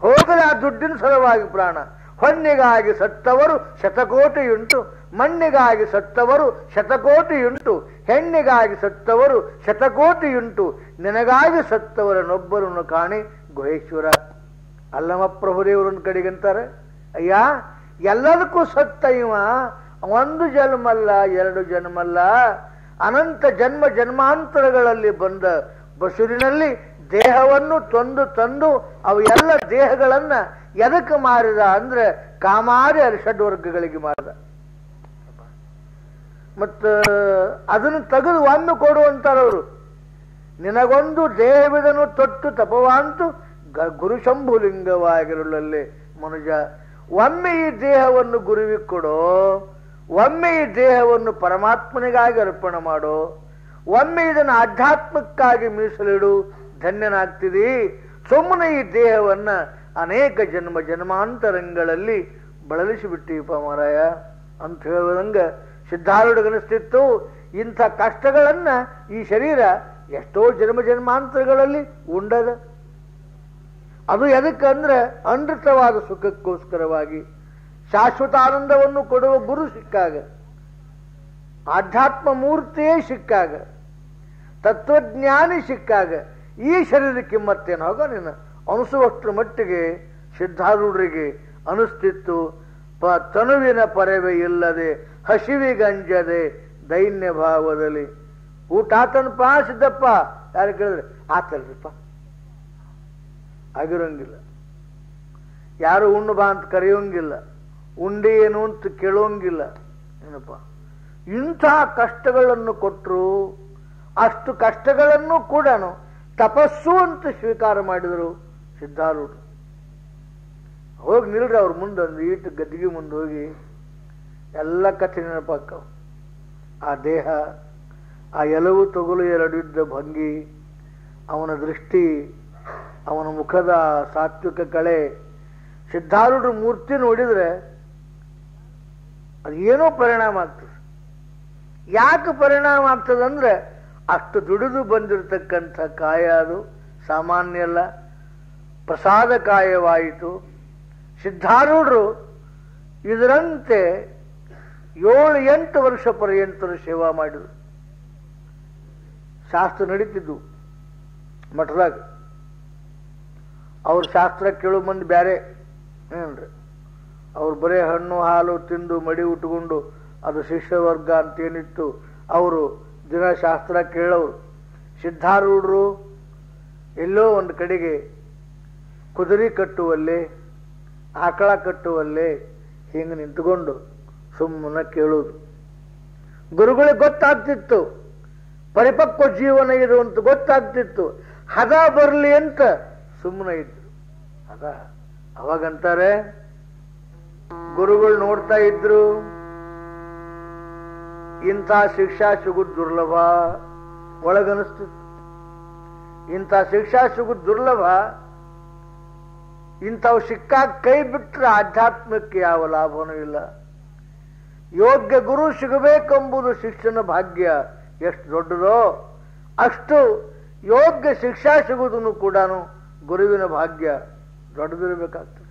ಹೋಗಲಿ ಆ ದುಡ್ಡಿನ ಸಲುವಾಗಿ ಪ್ರಾಣ. ಹೊನ್ನಿಗಾಗಿ ಸತ್ತವರು ಶತಕೋಟಿಯುಂಟು, ಮಣ್ಣಿಗಾಗಿ ಸತ್ತವರು ಶತಕೋಟಿಯುಂಟು, ಹೆಣ್ಣಿಗಾಗಿ ಸತ್ತವರು ಶತಕೋಟಿಯುಂಟು, ನಿನಗಾಗಿ ಸತ್ತವರನ್ನೊಬ್ಬರನ್ನು ಕಾಣಿ ಗುಹೇಶ್ವರ. ಕಡೆಗೆ ಕಡೆಗಂತಾರೆ. ಅಯ್ಯ ಎಲ್ಲದಕ್ಕೂ ಸತ್ತ ಇವ. ಒಂದು ಜನ್ಮಲ್ಲ, ಎರಡು ಜನ್ಮಲ್ಲ. ಅನಂತ ಜನ್ಮ ಜನ್ಮಾಂತರಗಳಲ್ಲಿ ಬಂದ ಬಸುರಿನಲ್ಲಿ ದೇಹವನ್ನು ತಂದು ತಂದು ಅವು ಎಲ್ಲ ದೇಹಗಳನ್ನ ಎದಕ್ಕೆ ಮಾರಿದ ಅಂದ್ರೆ ಕಾಮಾರಿ ಅರಿಷಡ್ ವರ್ಗಗಳಿಗೆ ಮಾರಿದ. ಮತ್ತ ಅದನ್ನು ತೆಗೆದು ಒಂದು ಕೊಡುವಂತಾರವರು ನಿನಗೊಂದು ದೇಹವಿದನು ತೊಟ್ಟು ತಪವಾಂತು ಗುರು ಗುರುಶಂಭುಲಿಂಗವಾಗಿರಲಲ್ಲಿ ಮನುಜ ಒಮ್ಮೆ ಈ ದೇಹವನ್ನು ಗುರುವಿಗೆ ಕೊಡೋ ಒಮ್ಮೆ ಈ ದೇಹವನ್ನು ಪರಮಾತ್ಮನಿಗಾಗಿ ಅರ್ಪಣೆ ಮಾಡು, ಒಮ್ಮೆ ಇದನ್ನು ಆಧ್ಯಾತ್ಮಕ್ಕಾಗಿ ಮೀಸಲಿಡು, ಧನ್ಯನಾಗ್ತಿದಿ. ಸುಮ್ಮನೆ ಈ ದೇಹವನ್ನ ಅನೇಕ ಜನ್ಮ ಜನ್ಮಾಂತರಂಗಳಲ್ಲಿ ಬಳಲಿಸಿಬಿಟ್ಟಿಪ್ಪ ಮಾರಾಯ. ಅಂತ ಹೇಳುವಂಗ ಸಿದ್ಧಾರೂಢಗನಿಸ್ತಿತ್ತು ಇಂಥ ಕಷ್ಟಗಳನ್ನು ಈ ಶರೀರ ಎಷ್ಟೋ ಜನ್ಮ ಜನ್ಮಾಂತರಗಳಲ್ಲಿ ಉಂಡದ. ಅದು ಎದಕ್ಕಂದ್ರೆ ಅನೃತವಾದ ಸುಖಕ್ಕೋಸ್ಕರವಾಗಿ ಶಾಶ್ವತ ಆನಂದವನ್ನು ಕೊಡುವ ಗುರು ಸಿಕ್ಕಾಗ. ಆಧ್ಯಾತ್ಮ ಮೂರ್ತಿಯೇ ಸಿಕ್ಕಾಗ. ತತ್ವಜ್ಞಾನಿ ಸಿಕ್ಕಾಗ. ಈ ಶರೀರಕ್ಕೆ ಮತ್ತೇನಾಗ ನಿನ್ನ ನೀನು ಅನಿಸುವಷ್ಟರ ಮಟ್ಟಿಗೆ ಸಿದ್ಧಾರೂಢರಿಗೆ ಅನಿಸ್ತಿತ್ತು ಪ ತನುವಿನ ಪರವೆ ಇಲ್ಲದೆ ಹಸಿವಿಗಂಜದೆ ದೈನ್ಯ ಭಾವದಲ್ಲಿ ಊಟ ಆತನಪ್ಪ ಸಿದ್ದಪ್ಪ ಯಾರು ಕೇಳಿದ್ರೆ? ಆತಲ್ರಿಪ್ಪ ಆಗಿರೋಂಗಿಲ್ಲ. ಯಾರು ಉಣ್ಣು ಬಾ ಅಂತ ಕರೆಯೋಂಗಿಲ್ಲ. ಉಂಡಿ ಏನು ಅಂತ ಕೇಳೋಂಗಿಲ್ಲ. ಏನಪ್ಪ? ಇಂಥ ಕಷ್ಟಗಳನ್ನು ಕೊಟ್ಟರು ಅಷ್ಟು ಕಷ್ಟಗಳನ್ನು ಕೂಡ ತಪಸ್ಸು ಅಂತ ಸ್ವೀಕಾರ ಮಾಡಿದರು ಸಿದ್ಧಾರೂಢ ಹೋಗಿ ನಿಲ್ರಿ ಅವ್ರ ಮುಂದೆ ಒಂದು ಈಟು ಗದ್ದಿಗೆ ಮುಂದೆ ಹೋಗಿ. ಎಲ್ಲ ಕಥೆ ನೆನಪಾಕ್ಕವು ಆ ದೇಹ, ಆ ಎಲವು ತೊಗಲು ಎರಡಿದ್ದ ಭಂಗಿ, ಅವನ ದೃಷ್ಟಿ ಅವನ ಮುಖದ ಸಾತ್ವಿಕ ಕಳೆ ಸಿದ್ಧಾರೂಢರ ಮೂರ್ತಿ ನೋಡಿದರೆ ಅದು ಏನೋ ಪರಿಣಾಮ ಆಗ್ತದೆ. ಯಾಕೆ ಪರಿಣಾಮ ಆಗ್ತದಂದ್ರೆ ಅಷ್ಟು ದುಡಿದು ಬಂದಿರತಕ್ಕಂಥ ಕಾಯ ಅದು, ಸಾಮಾನ್ಯ ಅಲ್ಲ. ಪ್ರಸಾದ ಕಾಯವಾಯಿತು. ಸಿದ್ಧಾರೂಢರು ಇದರಂತೆ ಏಳು ಎಂಟು ವರ್ಷ ಪರ್ಯಂತರು ಸೇವಾ ಮಾಡಿದರು. ಶಾಸ್ತ್ರ ನಡೀತಿದ್ದು ಮಠದಾಗ. ಅವ್ರ ಶಾಸ್ತ್ರ ಕೇಳು ಮಂದಿ ಬ್ಯಾರೆ. ಏನ್ರಿ? ಅವ್ರು ಬರೀ ಹಣ್ಣು, ಹಾಲು ತಿಂದು ಮಡಿ ಉಟ್ಕೊಂಡು ಅದು ಶಿಷ್ಯ ವರ್ಗ ಅಂತೇನಿತ್ತು. ಅವರು ದಿನ ಶಾಸ್ತ್ರ ಕೇಳೋರು. ಸಿದ್ಧಾರೂಢರು ಎಲ್ಲೋ ಒಂದು ಕಡೆಗೆ ಕುದುರೆ ಕಟ್ಟುವಲ್ಲಿ, ಆಕಳ ಕಟ್ಟುವಲ್ಲಿ ಹಿಂಗೆ ನಿಂತ್ಕೊಂಡು ಸುಮ್ಮನೆ ಕೇಳೋದು. ಗುರುಗಳಿಗೆ ಗೊತ್ತಾಗ್ತಿತ್ತು. ಪರಿಪಕ್ವ ಜೀವನ ಇದು ಅಂತ ಗೊತ್ತಾಗ್ತಿತ್ತು. ಹದ ಬರಲಿ ಅಂತ ಸುಮ್ಮನೆ ಇದ್ರು ಅದ ಅವಾಗಂತಾರೆ, ಗುರುಗಳು ನೋಡ್ತಾ ಇದ್ರು, ಇಂಥ ಶಿಕ್ಷಾ ಸಿಗುದ್ ದುರ್ಲಭ ಒಳಗನಿಸ್ತಿತ್ತು. ಇಂಥ ಶಿಕ್ಷಾ ಸಿಗುದ್ ದುರ್ಲಭ, ಇಂಥವು ಸಿಕ್ಕಾಗ ಕೈ ಬಿಟ್ಟರೆ ಆಧ್ಯಾತ್ಮಕ್ಕೆ ಯಾವ ಲಾಭನೂ ಇಲ್ಲ. ಯೋಗ್ಯ ಗುರು ಸಿಗಬೇಕೆಂಬುದು ಶಿಕ್ಷಣ ಭಾಗ್ಯ ಎಷ್ಟು ದೊಡ್ಡದೋ ಅಷ್ಟು ಯೋಗ್ಯ ಶಿಕ್ಷಾ ಸಿಗುವುದನ್ನು ಕೂಡ ಗುರುವಿನ ಭಾಗ್ಯ ದೊಡ್ಡದಿರಬೇಕಾಗ್ತದೆ?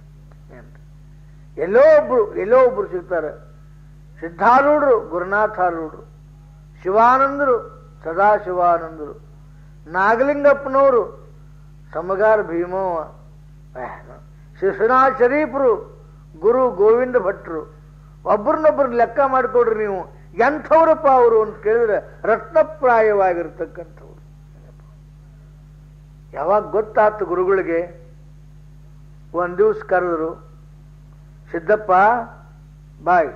ಎಲ್ಲೋ ಒಬ್ರು ಎಲ್ಲೋ ಒಬ್ರು ಸಿಗ್ತಾರೆ. ಸಿದ್ಧಾರೂಢರು, ಗುರುನಾಥಾರೂಢರು, ಶಿವಾನಂದರು, ಸದಾಶಿವಾನಂದರು, ನಾಗಲಿಂಗಪ್ಪನವರು, ಸಮಗಾರ ಭೀಮವ್ವ ಶಿಶುನಾ ಶರೀಫರು, ಗುರು ಗೋವಿಂದ ಭಟ್ರು ಒಬ್ಬರನ್ನೊಬ್ಬರು ಲೆಕ್ಕ ಮಾಡಿಕೊಡ್ರಿ ನೀವು, ಎಂಥವ್ರಪ್ಪ ಅವರು ಅಂತ ಕೇಳಿದ್ರೆ ರತ್ನಪ್ರಾಯವಾಗಿರ್ತಕ್ಕಂಥವ್ರು. ಯಾವಾಗ ಗೊತ್ತಾತು ಗುರುಗಳಿಗೆ? ಒಂದು ದಿವ್ಸ ಕರೆದ್ರು, ಸಿದ್ದಪ್ಪ, ಬಾಯ್.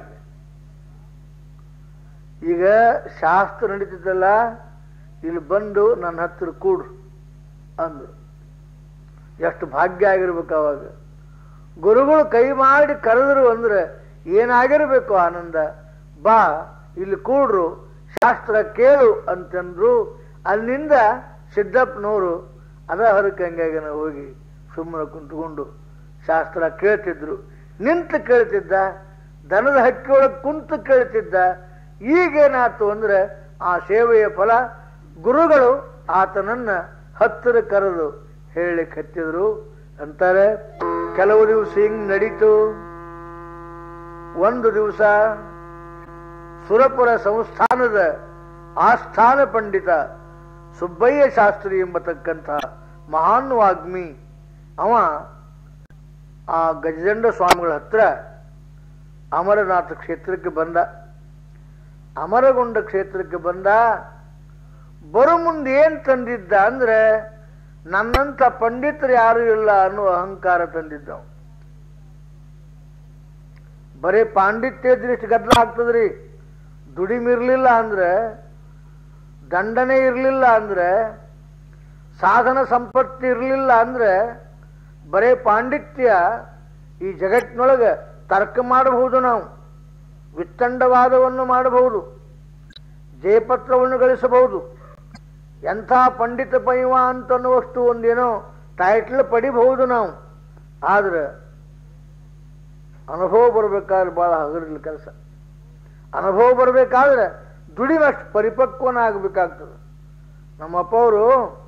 ಈಗ ಶಾಸ್ತ್ರ ನಡೀತಿದ್ದಲ್ಲ ಇಲ್ಲಿ ಬಂದು ನನ್ನ ಹತ್ತಿರ ಕೂಡ್ರು ಅಂದರು. ಎಷ್ಟು ಭಾಗ್ಯ ಆಗಿರ್ಬೇಕು ಅವಾಗ. ಗುರುಗಳು ಕೈ ಮಾಡಿ ಕರೆದ್ರು ಅಂದ್ರೆ ಏನಾಗಿರ್ಬೇಕು ಆನಂದ? ಬಾ, ಇಲ್ಲಿ ಕೂಡ್ರು, ಶಾಸ್ತ್ರ ಕೇಳು ಅಂತಂದ್ರು. ಅಲ್ಲಿಂದ ಸಿದ್ದಪ್ಪನವರು ಅದ ಹರಕಂಗಾಗನ ಹೋಗಿ ಸುಮ್ಮನೆ ಕುಂತ್ಕೊಂಡು ಶಾಸ್ತ್ರ ಕೇಳ್ತಿದ್ರು. ನಿಂತು ಕೇಳ್ತಿದ್ದ, ದನದ ಹಕ್ಕಿಯೊಳಗೆ ಕುಂತು ಕೇಳ್ತಿದ್ದ. ಈಗೇನಾಯ್ತು ಅಂದ್ರೆ ಆ ಸೇವೆಯ ಫಲ ಗುರುಗಳು ಆತನನ್ನ ಹತ್ತಿರ ಕರೆದು ಹೇಳಿ ಕತ್ತಿದ್ರು ಅಂತಾರೆ, ಕೆಲವು ದಿವಸ ಹಿಂಗ್ ನಡೀತು. ಒಂದು ದಿವಸ ಸುರಪುರ ಸಂಸ್ಥಾನದ ಆಸ್ಥಾನ ಪಂಡಿತ ಸುಬ್ಬಯ್ಯ ಶಾಸ್ತ್ರಿ ಎಂಬತಕ್ಕಂಥ ಮಹಾನ್ ವಾಗ್ಮಿ ಅವ ಆ ಗಜದಂಡ ಸ್ವಾಮಿಗಳ ಹತ್ರ ಅಮರನಾಥ ಕ್ಷೇತ್ರಕ್ಕೆ ಬಂದ. ಅಮರಗೊಂಡ ಕ್ಷೇತ್ರಕ್ಕೆ ಬಂದ. ಬರೋ ಮುಂದೆ ಏನು ತಂದಿದ್ದ ಅಂದ್ರೆ ನನ್ನಂತ ಪಂಡಿತರು ಯಾರು ಇಲ್ಲ ಅನ್ನೋ ಅಹಂಕಾರ ತಂದಿದ್ದವು. ಬರೀ ಪಾಂಡಿತ್ಯ ದೃಷ್ಟಿ ಗದ್ದಲ ಆಗ್ತದ್ರಿ. ದುಡಿಮಿರ್ಲಿಲ್ಲ ಅಂದ್ರೆ, ದಂಡನೆ ಇರಲಿಲ್ಲ ಅಂದ್ರೆ ಸಾಧನ ಸಂಪತ್ತಿ ಇರಲಿಲ್ಲ ಅಂದ್ರೆ ಬರೇ ಪಾಂಡಿತ್ಯ ಈ ಜಗತ್ತಿನೊಳಗೆ ತರ್ಕ ಮಾಡಬಹುದು ನಾವು, ವಿತ್ತಂಡವಾದವನ್ನು ಮಾಡಬಹುದು, ಜಯಪತ್ರವನ್ನು ಗಳಿಸಬಹುದು. ಎಂಥ ಪಂಡಿತ ಪೈವ ಅಂತನ್ನುವಷ್ಟು ಒಂದೇನೋ ಟೈಟ್ಲ್ ಪಡಿಬಹುದು ನಾವು. ಆದ್ರೆ ಅನುಭವ ಬರಬೇಕಾದ್ರೆ ಭಾಳ ಹಗರಿಲ್ಲ ಕೆಲಸ. ಅನುಭವ ಬರಬೇಕಾದ್ರೆ ದುಡಿಮಷ್ಟು ಪರಿಪಕ್ವನಾಗಬೇಕಾಗ್ತದೆ. ನಮ್ಮಪ್ಪ ಅವರು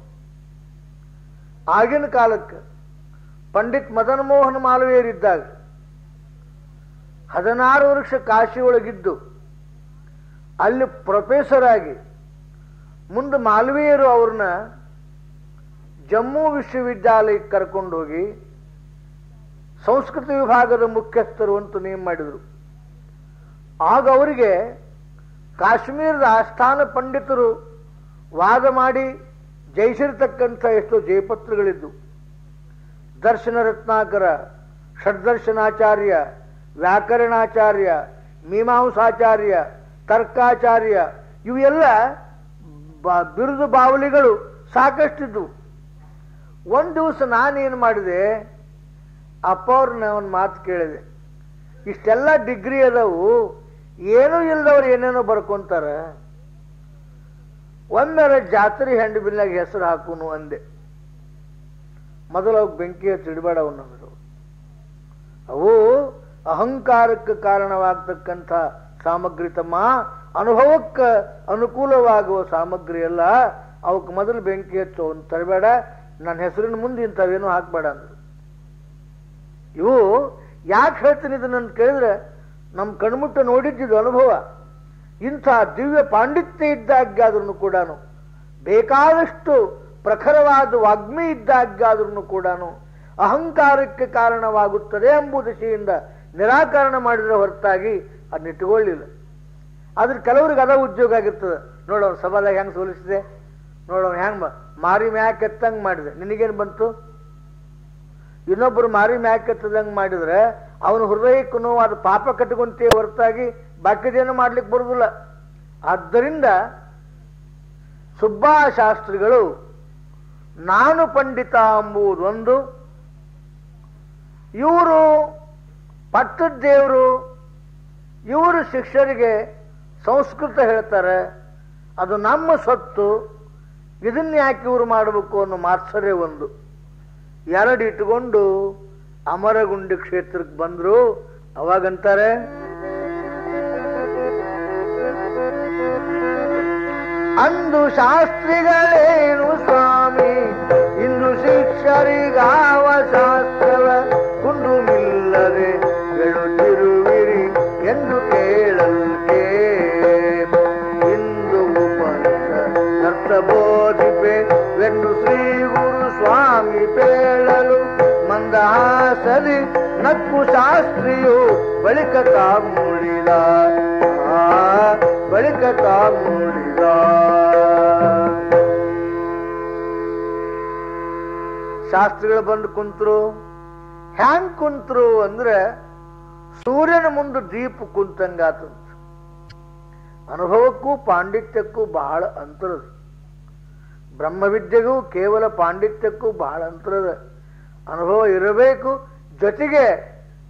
ಆಗಿನ ಕಾಲಕ್ಕೆ ಪಂಡಿತ್ ಮದನ್ ಮೋಹನ್ ಮಾಲವೀಯರಿದ್ದಾಗ ಹದಿನಾರು ವರ್ಷ ಕಾಶಿಯೊಳಗಿದ್ದು ಅಲ್ಲಿ ಪ್ರೊಫೆಸರ್ ಆಗಿ ಮುಂದೆ ಮಾಲ್ವೀಯರು ಅವ್ರನ್ನ ಜಮ್ಮು ವಿಶ್ವವಿದ್ಯಾಲಯಕ್ಕೆ ಕರ್ಕೊಂಡು ಹೋಗಿ ಸಂಸ್ಕೃತ ವಿಭಾಗದ ಮುಖ್ಯಸ್ಥರು ಅಂತ ನೇಮ್ ಮಾಡಿದರು. ಆಗ ಅವರಿಗೆ ಕಾಶ್ಮೀರದ ಆಸ್ಥಾನ ಪಂಡಿತರು ವಾದ ಮಾಡಿ ಜಯಿಸಿರ್ತಕ್ಕಂಥ ಎಷ್ಟೋ ಜಯಪತ್ರಗಳಿದ್ದು. ದರ್ಶನ ರತ್ನಾಕರ, ಷಡ್ದರ್ಶನಾಚಾರ್ಯ, ವ್ಯಾಕರಣಾಚಾರ್ಯ, ಮೀಮಾಂಸಾಚಾರ್ಯ, ತರ್ಕಾಚಾರ್ಯ, ಇವೆಲ್ಲ ಬಿರುದು ಬಾವಲಿಗಳು ಸಾಕಷ್ಟಿದ್ವು ಒಂದು ದಿವಸ ನಾನೇನು ಮಾಡಿದೆ ಅಪ್ಪ ಅವ್ರನ್ನ ಒಂದು ಮಾತು ಕೇಳಿದೆ. ಇಷ್ಟೆಲ್ಲ ಡಿಗ್ರಿ ಅದಾವು, ಏನೂ ಇಲ್ಲದವ್ರು ಏನೇನೋ ಬರ್ಕೊಂತಾರ. ಒಮ್ಮೆರ ಜಾತ್ರೆ ಹೆಂಡು ಬಿಲ್ನಾಗ ಹೆಸರು ಹಾಕುನು ಅಂದೆ. ಮೊದಲು ಅವು ಬೆಂಕಿ ಹಚ್ಚಿಡಬೇಡ ಅವನಂದ್ರು ಅವು ಅಹಂಕಾರಕ್ಕೆ ಕಾರಣವಾಗ್ತಕ್ಕಂಥ ಸಾಮಗ್ರಿ ತಮ್ಮ ಅನುಭವಕ್ಕೆ ಅನುಕೂಲವಾಗುವ ಸಾಮಗ್ರಿ ಎಲ್ಲ ಅವಕ್ಕೆ ಮೊದಲು ಬೆಂಕಿ ಹಚ್ಚು, ಅವನು ತರಬೇಡ, ನನ್ನ ಹೆಸರಿನ ಮುಂದೆ ಇಂಥವೇನು ಹಾಕ್ಬೇಡ ಅಂದರು. ಇವು ಯಾಕೆ ಹೇಳ್ತೀನಿ ಇದನ್ನು ಕೇಳಿದ್ರೆ ನಮ್ಮ ಕಣ್ಮುಟ್ಟ ನೋಡಿದ್ದು ಅನುಭವ. ಇಂಥ ದಿವ್ಯ ಪಾಂಡಿತ್ಯ ಇದ್ದಾಗ್ಯಾದ್ರೂ ಕೂಡ ಬೇಕಾದಷ್ಟು ಪ್ರಖರವಾದ ವಾಗ್ಮಿ ಇದ್ದಾಗ್ಯಾದ್ರೂ ಕೂಡ ಅಹಂಕಾರಕ್ಕೆ ಕಾರಣವಾಗುತ್ತದೆ ಎಂಬ ದಿಶೆಯಿಂದ ನಿರಾಕರಣ ಮಾಡಿದ್ರೆ ಹೊರತಾಗಿ ಅದನ್ನ ಇಟ್ಟುಕೊಳ್ಳಿಲ್ಲ. ಆದ್ರೆ ಕೆಲವ್ರಿಗೆ ಅದ ಉದ್ಯೋಗ ಆಗಿರ್ತದೆ. ನೋಡೋಣ ಸಭಾದಾಗ ಹೆಂಗ್ ಸೋಲಿಸಿದೆ ನೋಡೋನು ಹೆಂಗ್ ಮಾರಿ ಮ್ಯಾಕ್ ಎತ್ತಂಗ್ ಮಾಡಿದೆ. ನಿನಗೇನು ಬಂತು? ಇನ್ನೊಬ್ಬರು ಮಾರಿ ಮ್ಯಾಕ್ ಎತ್ತದಂಗ್ ಮಾಡಿದ್ರೆ ಅವನ ಹೃದಯಕ್ಕೂ ನೋವು ಅದು ಪಾಪ ಕಟ್ಕೊಂತೇ ಹೊರತಾಗಿ ಬಾಕಿದೇನು ಮಾಡ್ಲಿಕ್ಕೆ ಬರುವುದಿಲ್ಲ. ಆದ್ದರಿಂದ ಸುಬ್ಬಾ ಶಾಸ್ತ್ರಿಗಳು ನಾನು ಪಂಡಿತ ಎಂಬುದೊಂದು, ಇವರು ಪಟ್ಟದ್ದೇವರು ಇವರು ಶಿಕ್ಷರಿಗೆ ಸಂಸ್ಕೃತ ಹೇಳ್ತಾರೆ, ಅದು ನಮ್ಮ ಸತ್ತು ಇದನ್ನ ಯಾಕೆ ಇವರು ಮಾಡಬೇಕು ಅನ್ನೋ ಮಾತ್ಸರೇ ಒಂದು. ಎರಡು ಇಟ್ಕೊಂಡು ಅಮರಗುಂಡಿ ಕ್ಷೇತ್ರಕ್ಕೆ ಬಂದ್ರು. ಅವಾಗಂತಾರೆ? ಅಂದು ಶಾಸ್ತ್ರಿಗಳೇನು ಸ್ವಾಮಿ ಇಂದು ಶಿಕ್ಷರಿಗಾವ ಶಾಸ್ತ್ರವ ಶಾಸ್ತ್ರಿಯು ಬಳಿಕ ತಾ ಮೂಡಿದ ಆ, ಬಳಿಕ ತಾ ಮೂಡಿದ ಶಾಸ್ತ್ರಿಗಳು ಬಂದು ಕುಂತರು. ಹ್ಯಾಂಗ್ ಕುಂತರು ಅಂದ್ರೆ ಸೂರ್ಯನ ಮುಂದೆ ದೀಪ ಕುಂತಂಗಾತಂತ ಅನುಭವಕ್ಕೂ ಪಾಂಡಿತ್ಯಕ್ಕೂ ಬಹಳ ಅಂತರದ ಬ್ರಹ್ಮವಿದ್ಯೆಗೂ ಕೇವಲ ಪಾಂಡಿತ್ಯಕ್ಕೂ ಬಹಳ ಅಂತರದ ಅನುಭವ ಇರಬೇಕು ಜೊತೆಗೆ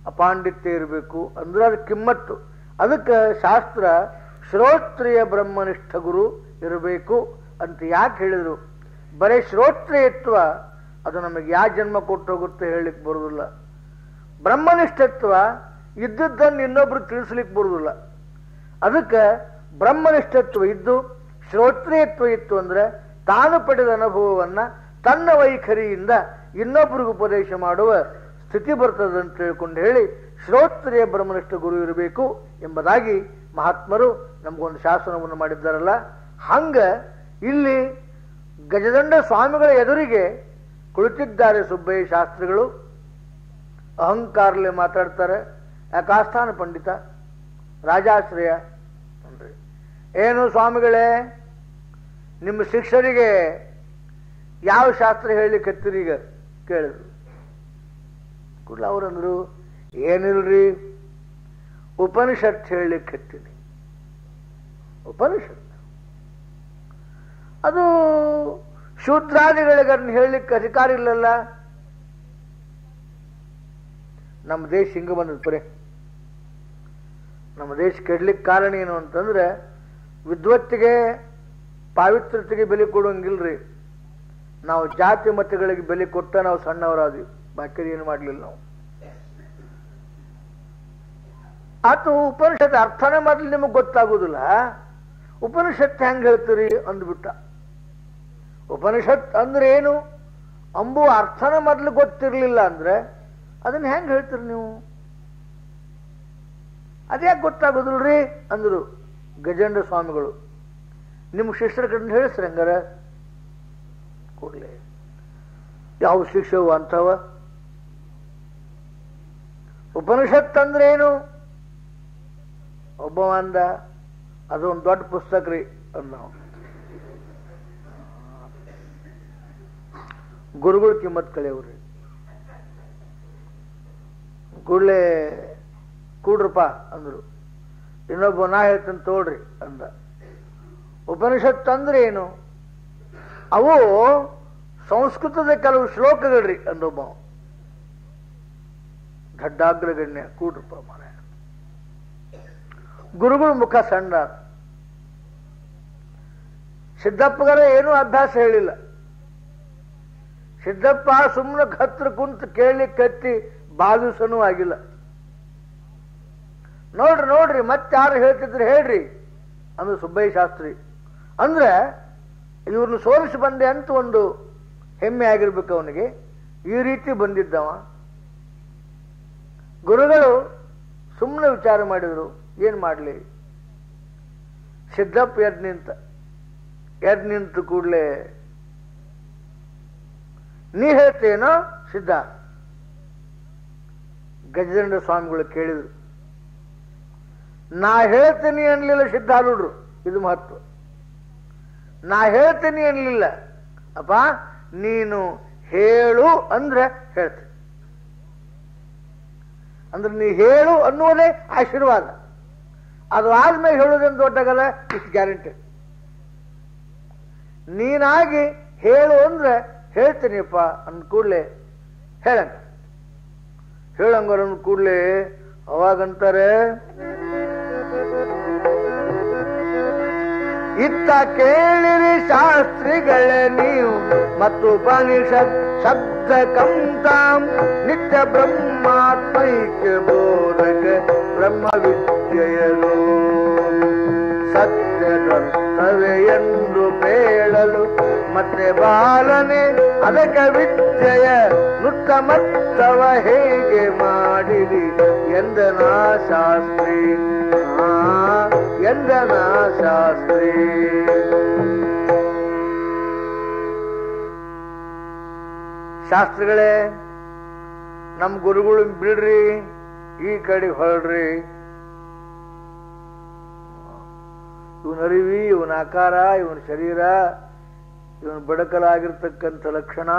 ಅಪಾಂಡಿತ್ಯ ಇರಬೇಕು ಅಂದ್ರೆ ಅದು ಕಿಮ್ಮತ್ತು. ಅದಕ್ಕೆ ಶಾಸ್ತ್ರ ಶ್ರೋತ್ರಿಯ ಬ್ರಹ್ಮನಿಷ್ಠ ಗುರು ಇರಬೇಕು ಅಂತ ಯಾಕೆ ಹೇಳಿದರು? ಬರೀ ಶ್ರೋತ್ರಿಯತ್ವ, ಅದು ನಮಗೆ ಯಾವ ಜನ್ಮ ಕೊಟ್ಟು ಹೋಗುತ್ತೆ ಹೇಳಲಿಕ್ಕೆ ಬರೋದಿಲ್ಲ. ಬ್ರಹ್ಮನಿಷ್ಠತ್ವ ಇದ್ದದ್ದನ್ನು ಇನ್ನೊಬ್ರು ತಿಳಿಸ್ಲಿಕ್ಕೆ ಬರೋದಿಲ್ಲ. ಅದಕ್ಕೆ ಬ್ರಹ್ಮನಿಷ್ಠತ್ವ ಇದ್ದು, ಶ್ರೋತ್ರಿಯತ್ವ ಇತ್ತು ಅಂದರೆ ತಾನು ಪಡೆದ ಅನುಭವವನ್ನ ತನ್ನ ವೈಖರಿಯಿಂದ ಇನ್ನೊಬ್ಬರಿಗೆ ಉಪದೇಶ ಮಾಡುವ ಸ್ಥಿತಿ ಬರ್ತದೆ ಅಂತ ತಿಳ್ಕೊಂಡು ಹೇಳಿ ಶ್ರೋತ್ರಿಯ ಬ್ರಹ್ಮನಿಷ್ಠ ಗುರು ಇರಬೇಕು ಎಂಬುದಾಗಿ ಮಹಾತ್ಮರು ನಮಗೊಂದು ಶಾಸನವನ್ನು ಮಾಡಿದ್ದಾರಲ್ಲ. ಹಂಗ ಇಲ್ಲಿ ಗಜದಂಡ ಸ್ವಾಮಿಗಳ ಎದುರಿಗೆ ಕುಳಿತಿದ್ದಾರೆ ಸುಬ್ಬಯ್ಯ ಶಾಸ್ತ್ರಿಗಳು. ಅಹಂಕಾರಲೆ ಮಾತಾಡ್ತಾರೆ. ಯಾಕಾಸ್ಥಾನ ಪಂಡಿತ? ರಾಜಾಶ್ರಯ. ಅಂದ್ರೆ, ಏನು ಸ್ವಾಮಿಗಳೇ, ನಿಮ್ಮ ಶಿಕ್ಷರಿಗೆ ಯಾವ ಶಾಸ್ತ್ರ ಹೇಳಿ ಕತ್ತಿರೀಗ ಕೇಳಿದ್ರು. ಕೂಡಲ ಅವರಂದ್ರು, ಏನಿಲ್ರಿ? ಉಪನಿಷತ್ ಹೇಳಲಿಕ್ಕೆ ಹತ್ತೀನಿ. ಉಪನಿಷತ್. ಅದು ಶೂದ್ರಾದಿಗಳಿಗೆ ಹೇಳಲಿಕ್ಕೆ ಅಧಿಕಾರ ಇಲ್ಲಲ್ಲ? ನಮ್ಮ ದೇಶ ಹಿಂಗೆ ಬಂದದ ಪರೇ. ನಮ್ಮ ದೇಶ ಕೆಡ್ಲಿಕ್ಕೆ ಕಾರಣ ಏನು ಅಂತಂದ್ರೆ, ವಿದ್ವತ್ತಿಗೆ ಪಾವಿತ್ರತೆಗೆ ಬೆಲೆ ಕೊಡುವಂಗಿಲ್ಲರಿ ನಾವು ಜಾತಿ ಮತಗಳಿಗೆ ಬೆಲೆ ಕೊಟ್ಟ ನಾವು ಸಣ್ಣವರಾದ್ವಿ. ಬಾಕಿ ಏನು ಮಾಡಲಿಲ್ಲ ನಾವು. ಆತು ಉಪನಿಷತ್ ಅರ್ಥನೇ ಮಾಡಲಿ ನಿಮಗೆ ಗೊತ್ತಾಗುದಿಲ್ಲ. ಉಪನಿಷತ್ ಹೆಂಗ್ ಹೇಳ್ತೀರಿ ಅಂದ್ಬಿಟ್ಟ. ಉಪನಿಷತ್ ಅಂದ್ರೆ ಏನು ಅಂಬು ಅರ್ಥನ ಮೊದಲು ಗೊತ್ತಿರಲಿಲ್ಲ ಅಂದ್ರೆ ಅದನ್ನ ಹೆಂಗ್ ಹೇಳ್ತೀರಿ ನೀವು? ಅದ್ಯಾಕೆ ಗೊತ್ತಾಗೋದಿಲ್ರಿ? ಅಂದರು ಗಜೇಂದ್ರ ಸ್ವಾಮಿಗಳು. ನಿಮ್ಮ ಶಿಷ್ಯರ ಕಡೆ ಹೇಳಿಸ್ರಿ ಹಂಗಾರ. ಕೂಡಲೇ. ಯಾವ ಶಿಕ್ಷವು ಅಂತವ ಉಪನಿಷತ್ ಏನು ಒಬ್ಬ ಅಂದ ಅದೊಂದು ದೊಡ್ಡ ಪುಸ್ತಕ ರೀ ಅಂದ ಗುರುಗಳು ಕಿಮ್ಮತ್ ಕಳೆಯವ್ರಿ ಕೂಡಲೇ ಕೂಡ್ರಪ್ಪ ಅಂದ್ರು. ಇನ್ನೊಬ್ಬ ನಾ ಹೇಳ್ತೀನಿ ತೋಳ್ರಿ ಅಂದ. ಉಪನಿಷತ್ ಅಂದ್ರೆ ಏನು ಅವು ಸಂಸ್ಕೃತದ ಕೆಲವು ಶ್ಲೋಕಗಳ್ರಿ ಅಂದೊಬ್ಬ ದಡ್ಡಾಗ್ರಗಣ್ಯ ಕೂಡ್ರಪ್ಪ ಮನೆ ಗುರುಗಳ ಮುಖ ಸಣ್ಣ. ಸಿದ್ದಪ್ಪಗರ ಏನೂ ಅಭ್ಯಾಸ ಹೇಳಿಲ್ಲ. ಸಿದ್ದಪ್ಪ ಸುಮ್ಮನೆ ಹತ್ರ ಕುಂತು ಕೇಳಿ ಕತ್ತಿ ಬಾಧಿಸನೂ ಆಗಿಲ್ಲ. ನೋಡ್ರಿ ನೋಡ್ರಿ, ಮತ್ತೆ ಯಾರು ಹೇಳ್ತಿದ್ರು ಹೇಳ್ರಿ, ಅಂದ್ರೆ ಸುಬ್ಬಯ್ಯ ಶಾಸ್ತ್ರಿ. ಅಂದ್ರೆ ಇವ್ರನ್ನ ಸೋಲಿಸಿ ಬಂದೆ ಅಂತ ಒಂದು ಹೆಮ್ಮೆ ಆಗಿರ್ಬೇಕು ಅವನಿಗೆ. ಈ ರೀತಿ ಬಂದಿದ್ದವ. ಗುರುಗಳು ಸುಮ್ಮನೆ ವಿಚಾರ ಮಾಡಿದ್ರು, ಏನು ಮಾಡಲಿ? ಸಿದ್ದಪ್ಪ ಎದ್ ನಿಂತ, ಎದ್ ನಿಂತು ಕೂಡಲೇ, ನೀ ಹೇಳ್ತೇನೋ ಸಿದ್ಧ. ಗಜದಂಡ ಸ್ವಾಮಿಗಳು ಕೇಳಿದ್ರು, ನಾ ಹೇಳ್ತೀನಿ ಅನ್ಲಿಲ್ಲ ಸಿದ್ಧಾರೂಢರು ಇದು ಮಹತ್ವ. ನಾ ಹೇಳ್ತೀನಿ ಅನ್ಲಿಲ್ಲ, ಅಪ್ಪ, ನೀನು ಹೇಳು ಅಂದ್ರೆ ಹೇಳ್ತೀನಿ. ಅಂದ್ರೆ ನೀ ಹೇಳು ಅನ್ನುವುದೇ ಆಶೀರ್ವಾದ. ಅದು ಆದ್ಮೇಲೆ ಹೇಳುವುದೇನು ದೊಡ್ಡಗಲ್ಲ ಇಟ್ಸ್ ಗ್ಯಾರಂಟಿ ನೀನಾಗಿ ಹೇಳು ಅಂದ್ರೆ ಹೇಳ್ತೀನಿಪ್ಪ ಅಂದ ಕೂಡಲೇ ಹೇಳಂಗ ಹೇಳಂಗಾರ ಕೂಡಲೇ ಅವಾಗಂತಾರೆ, ಇತ್ತ ಕೇಳಿರಿ ಶಾಸ್ತ್ರಿಗಳೇ ನೀವು ಮತ್ತು ಉಪನಿಷತ್ ಶಬ್ದ ಕಂತಾಂ ನಿತ್ಯ ಬ್ರಹ್ಮಾತ್ಮೈಕ್ಯ ಬೋಧಕ ಬ್ರಹ್ಮ ವಿದ್ಯೆಯನು ಸತ್ಯದರ್ಥವೇ ಎಂದು ಬೇಳಲು ಮತ್ತೆ ಬಾಲನೆ ಅದಕ ವಿದ್ಯೆಯ ನುತ್ತಮತ್ತವ ಹೇಗೆ ಮಾಡಿರಿ ಎಂದನಾ ಶಾಸ್ತ್ರಿ ಆ ಎಂದನಾ ಶಾಸ್ತ್ರಿ ಶಾಸ್ತ್ರಿಗಳೇ ನಮ್ಮ ಗುರುಗಳು ಬಿಡ್ರಿ, ಈ ಕಡೆ ಹೊರಡ್ರಿ. ಇವನ ಅರಿವಿ, ಇವನ ಆಕಾರ, ಇವನ ಶರೀರ, ಇವನ ಬಡಕಲಾಗಿರ್ತಕ್ಕಂಥ ಲಕ್ಷಣ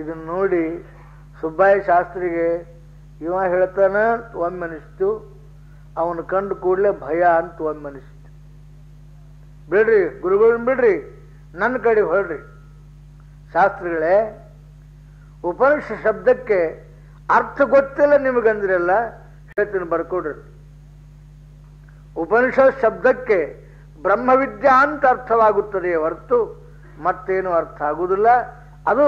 ಇದನ್ನ ನೋಡಿ ಸುಬ್ಬಾಯಿ ಶಾಸ್ತ್ರಿಗೆ ಇವ ಹೇಳ್ತಾನ ಒಮ್ಮೆ ಅನಿಸ್ತು ಅವನ ಕಂಡು ಕೂಡಲೇ ಭಯ ಅಂತ ಒಮ್ಮೆ ಅನಿಸ್ತು ಬಿಡ್ರಿ, ಗುರುಗಳನ್ನ ಬಿಡ್ರಿ ನನ್ನ ಕಡೆ ಹೊರಡ್ರಿ. ಶಾಸ್ತ್ರಿಗಳೇ ಉಪನಿಷ ಶಬ್ದಕ್ಕೆ ಅರ್ಥ ಗೊತ್ತಿಲ್ಲ ನಿಮಗಂದ್ರಲ್ಲ ಹೇಳ್ತೀನಿ ಬರ್ಕೊಡ್ರಿ. ಉಪನಿಷ ಶಬ್ದಕ್ಕೆ ಬ್ರಹ್ಮವಿದ್ಯಾ ಅಂತ ಅರ್ಥವಾಗುತ್ತದೆ ಹೊರತು ಮತ್ತೇನು ಅರ್ಥ ಆಗುವುದಿಲ್ಲ ಅದು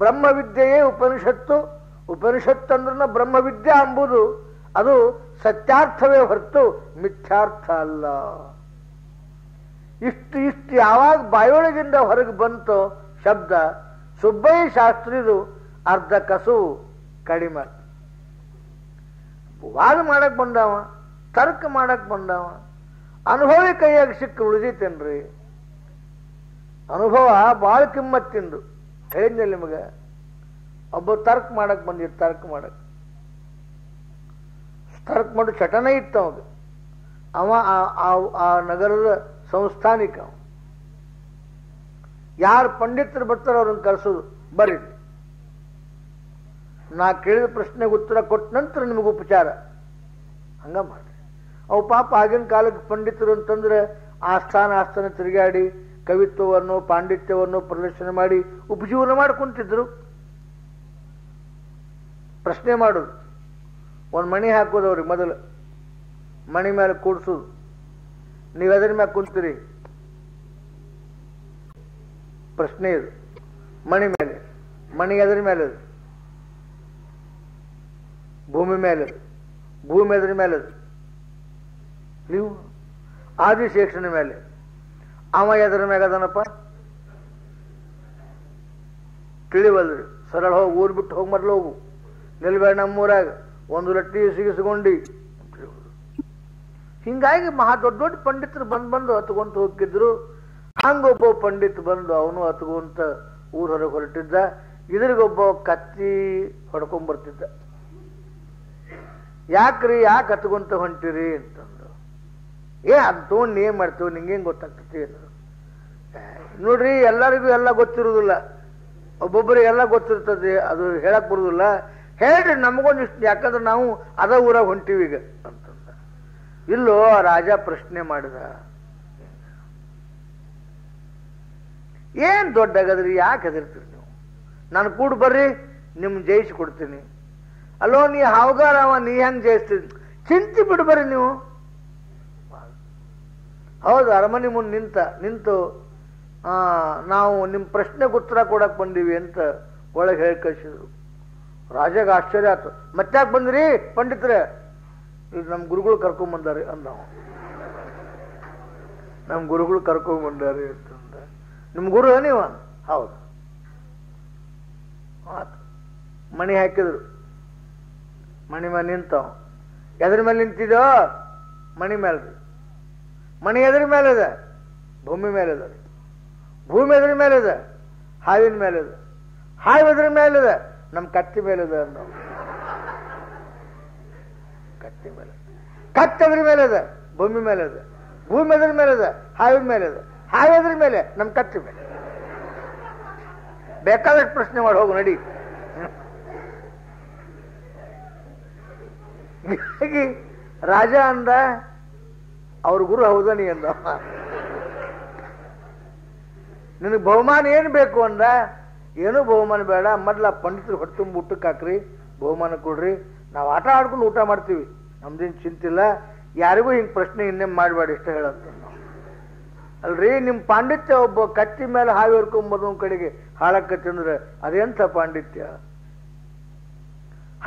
ಬ್ರಹ್ಮವಿದ್ಯೆಯೇ ಉಪನಿಷತ್ತು. ಉಪನಿಷತ್ತು ಅಂದ್ರೆ ಬ್ರಹ್ಮವಿದ್ಯಾ ಅಂಬುದು ಅದು ಸತ್ಯಾರ್ಥವೇ ಹೊರತು ಮಿಥ್ಯಾರ್ಥ ಅಲ್ಲ. ಇಷ್ಟು ಇಷ್ಟು ಯಾವಾಗ ಬಾಯೊಳಗಿಂದ ಹೊರಗೆ ಬಂತೋ ಶಬ್ದ, ಸುಬ್ಬಯ್ಯ ಶಾಸ್ತ್ರಿದು ಅರ್ಧ ಕಸು ಕಡಿಮೆ. ವಾದ ಮಾಡಕ್ ಬಂದವ, ತರ್ಕ ಮಾಡಕ್ ಬಂದವ, ಅನುಭವಿ ಕೈಯಾಗ ಸಿಕ್ಕ ಉಳಿದೈತೇನ್ರಿ ಅನುಭವ ಬಾಳ ಕಿಮ್ಮತ್ತಿಂದು ಹೇಳಿದ್ನಿಲ್ಲ ನಿಮಗೆ? ಒಬ್ಬ ತರ್ಕ ಮಾಡಕ್ ಬಂದಿರ್ ತರ್ಕ ಮಾಡಕ್. ತರ್ಕ ಮಾಡಿ ಚಟನೆ ಇತ್ತು ಅವಾಗ. ಅವ ಆ- ನಗರದ ಸಂಸ್ಥಾನಿಕ. ಯಾರು ಪಂಡಿತರು ಬರ್ತಾರೋ ಅವ್ರನ್ನ ಕರೆಸೋದು, ಬರ್ರಿ. ನಾ ಕೇಳಿದ ಪ್ರಶ್ನೆಗೆ ಉತ್ತರ ಕೊಟ್ಟ ನಂತರ ನಿಮಗೆ ಉಪಚಾರ. ಹಂಗ ಮಾಡ್ರಿ. ಅವು ಪಾಪ ಆಗಿನ ಕಾಲಕ್ಕೆ ಪಂಡಿತರು ಅಂತಂದ್ರೆ ಆಸ್ಥಾನ ಆಸ್ಥಾನ ತಿರುಗಾಡಿ, ಕವಿತ್ವವನ್ನು, ಪಾಂಡಿತ್ಯವನ್ನು ಪ್ರದರ್ಶನ ಮಾಡಿ ಉಪಜೀವನ ಮಾಡ್ಕೊಂತಿದ್ರು. ಪ್ರಶ್ನೆ ಮಾಡೋದು, ಒಂದು ಮಣಿ ಹಾಕೋದು ಅವ್ರಿಗೆ ಮೊದಲು. ಮಣಿ ಮೇಲೆ ಕೂಡಿಸೋದು. ನೀವು ಎದ್ರ ಮ್ಯಾಲೆ ಕುಂತೀರಿ? ಪ್ರಶ್ನೆ ಇದು. ಮಣಿ ಮೇಲೆ. ಮಣಿ ಎದ್ರ ಮೇಲೆ ಅದು ಭೂಮಿ ಮೇಲೆ ಅದು ಭೂಮಿ ಎದ್ರ ಮೇಲೆ. ಅದು ನೀವು ಆದಿಶೇಷನ ಮೇಲೆ. ಅವ ಎದರ ಮ್ಯಾಗ ಅದನಪ್ಪ. ತಿಳಿವಲ್ರಿ. ಸರಳ ಹೋಗಿ, ಊರ್ ಬಿಟ್ಟು ಹೋಗಿ ಮರಲು ಹೋಗು. ನಿಲ್ಬೇಡ ನಮ್ಮೂರಾಗ. ಒಂದು ರೊಟ್ಟಿ ಸಿಗಿಸ್ಕೊಂಡು. ಹಿಂಗಾಗಿ ಮಹಾ ದೊಡ್ಡ ದೊಡ್ಡ ಪಂಡಿತರು ಬಂದು ಬಂದು ಹತ್ಕೊಂತ ಹೋಗಿದ್ರು ಹಂಗೊಬ್ಬ ಪಂಡಿತ್ ಬಂದು ಅವನು ಹತ್ಕೊಂತ ಊರ ಹೊರಗೆ ಹೊರಟಿದ್ದ. ಇದ್ರಿಗೊಬ್ಬ ಕತ್ತಿ ಹೊಡ್ಕೊಂಡ್ ಬರ್ತಿದ್ದ ಯಾಕ್ರಿ ಯಾಕೆ ಹತ್ಕೊಂತ ಹೊಂಟಿರಿ ಅಂತಂದ್ರು ಏ, ಅದು ತಗೊಂಡು ಏನ್ ಮಾಡ್ತೀವಿ, ನಿಂಗೇನ್ ಗೊತ್ತಾಗ್ತತಿ ಅಂದ್ರು. ನೋಡ್ರಿ, ಎಲ್ಲರಿಗೂ ಎಲ್ಲ ಗೊತ್ತಿರುವುದಿಲ್ಲ ಒಬ್ಬೊಬ್ಬರಿಗೆ ಎಲ್ಲ ಗೊತ್ತಿರ್ತದೆ, ಅದು ಹೇಳಕ್ ಬರುದಿಲ್ಲ. ಹೇಳ್ರಿ ನಮಗೊಂದಿಷ್ಟು ಯಾಕಂದ್ರೆ ನಾವು ಅದ ಊರಾಗ ಹೊಂಟಿವಿ ಈಗ ಅಂತಂದ. ಇಲ್ಲೋ, ರಾಜ ಪ್ರಶ್ನೆ ಮಾಡಿದ. ಏನ್ ದೊಡ್ಡಾಗದ್ರಿ ಯಾಕೆ ಹೆದರ್ತೀರಿ ನೀವು? ನಾನು ಕೂಡ ಬರ್ರಿ, ನಿಮ್ ಜಯಿಸಿ ಕೊಡ್ತೀನಿ. ಅಲ್ಲೋ ನೀ ಹಾವುಗಾರವ ನೀ ಹೆಂಗ್ ಜಯಿಸ್ತೀನಿ ಚಿಂತಿ ಬಿಡ್ಬರಿ ನೀವು. ಹೌದು, ಅರಮನೆ ಮುಂದೆ ನಿಂತ, ನಿಂತು ನಾವು ನಿಮ್ಮ ಪ್ರಶ್ನೆಗೆ ಉತ್ತರ ಕೊಡಕ್ ಬಂದೀವಿ ಅಂತ ಒಳಗೆ ಹೇಳಿ ಕಳಿಸಿದ್ರು. ರಾಜಾಗ ಆಶ್ಚರ್ಯ ಆಯ್ತು ಮತ್ತಾಕ್ ಬಂದ್ರಿ, ಪಂಡಿತ್ರ? ಇದು ನಮ್ಮ ಗುರುಗಳು ಕರ್ಕೊಂಡ್ ಬಂದಾರೆ ಅಂದ ಅವ. ನಮ್ಮ ಗುರುಗಳು ಕರ್ಕೊಂಡ್ ಬಂದಾರೆ ಅಂತಂದ. ನಿಮ್ಮ ಗುರು ನೀವು? ಹೌದು. ಆತು. ಮಣಿ ಹಾಕಿದ್ರು. ಮಣಿ ಮೇಲೆ ನಿಂತವ ಎದ್ರ ಮೇಲೆ ನಿಂತಿದೋ ಮಣಿ ಮೇಲೆ. ಮಣಿ ಎದ್ರ ಮೇಲೆ ಇದೆ? ಭೂಮಿ ಮೇಲೆ ಇದೆ. ಭೂಮಿ ಎದ್ರ ಮೇಲೆ ಇದೆ? ಹಾವಿನ ಮೇಲೆ ಇದೆ. ಹಾವು ಎದ್ರ ಮೇಲೆ ಇದೆ? ನಮ್ಮ ಕತ್ತಿ ಮೇಲೆ ಇದೆ ಅನ್ನೋ ಕತ್ತಿ ಮೇಲೆ. ಕತ್ತಿ ಎದ್ರ ಮೇಲೆ ಇದೆ? ಭೂಮಿ ಮೇಲೆ ಇದೆ. ಭೂಮಿ ಎದ್ರ ಮೇಲೆ ಇದೆ? ಹಾವಿನ ಮೇಲೆ ಇದೆ. ಹಾವು ಎದ್ರ ಮೇಲೆ? ನಮ್ಮ ಕತ್ತಿ ಮೇಲೆ. ಬೇಕಾದಷ್ಟು ಪ್ರಶ್ನೆ ಮಾಡಿ ಹೋಗು, ನಡಿ. ಹೀಗಾಗಿ ರಾಜ ಅಂದ, ಅವ್ರ ಗುರು ಹೌದನಿ ಅಂದ. ನಿನಗೆ ಬಹುಮಾನ ಏನು ಬೇಕು ಅಂದ? ಏನೂ ಬಹುಮಾನ ಬೇಡ, ಮೊದ್ಲ ಪಂಡಿತರು ಹೊಟ್ಟೆ ತುಂಬ ಊಟಕ್ಕೆ ಹಾಕ್ರಿ, ಬಹುಮಾನ ಕೊಡ್ರಿ. ನಾವು ಆಟ ಆಡ್ಕೊಂಡು ಊಟ ಮಾಡ್ತೀವಿ. ನಮ್ದೇನು ಚಿಂತಿಲ್ಲ. ಯಾರಿಗೂ ಹಿಂಗೆ ಪ್ರಶ್ನೆ ಇನ್ನೇ ಮಾಡಬೇಡ ಇಷ್ಟ ಹೇಳಂತ ಅಲ್ರಿ ನಿಮ್ಮ ಪಾಂಡಿತ್ಯ ಒಬ್ಬ ಕತ್ತಿ ಮೇಲೆ ಹಾವಿ ಹೊರ್ಕೊಂಬೋದು ಒಂದ್ ಕಡೆಗೆ ಅಂದ್ರೆ ಅದೆಂಥ ಪಾಂಡಿತ್ಯ?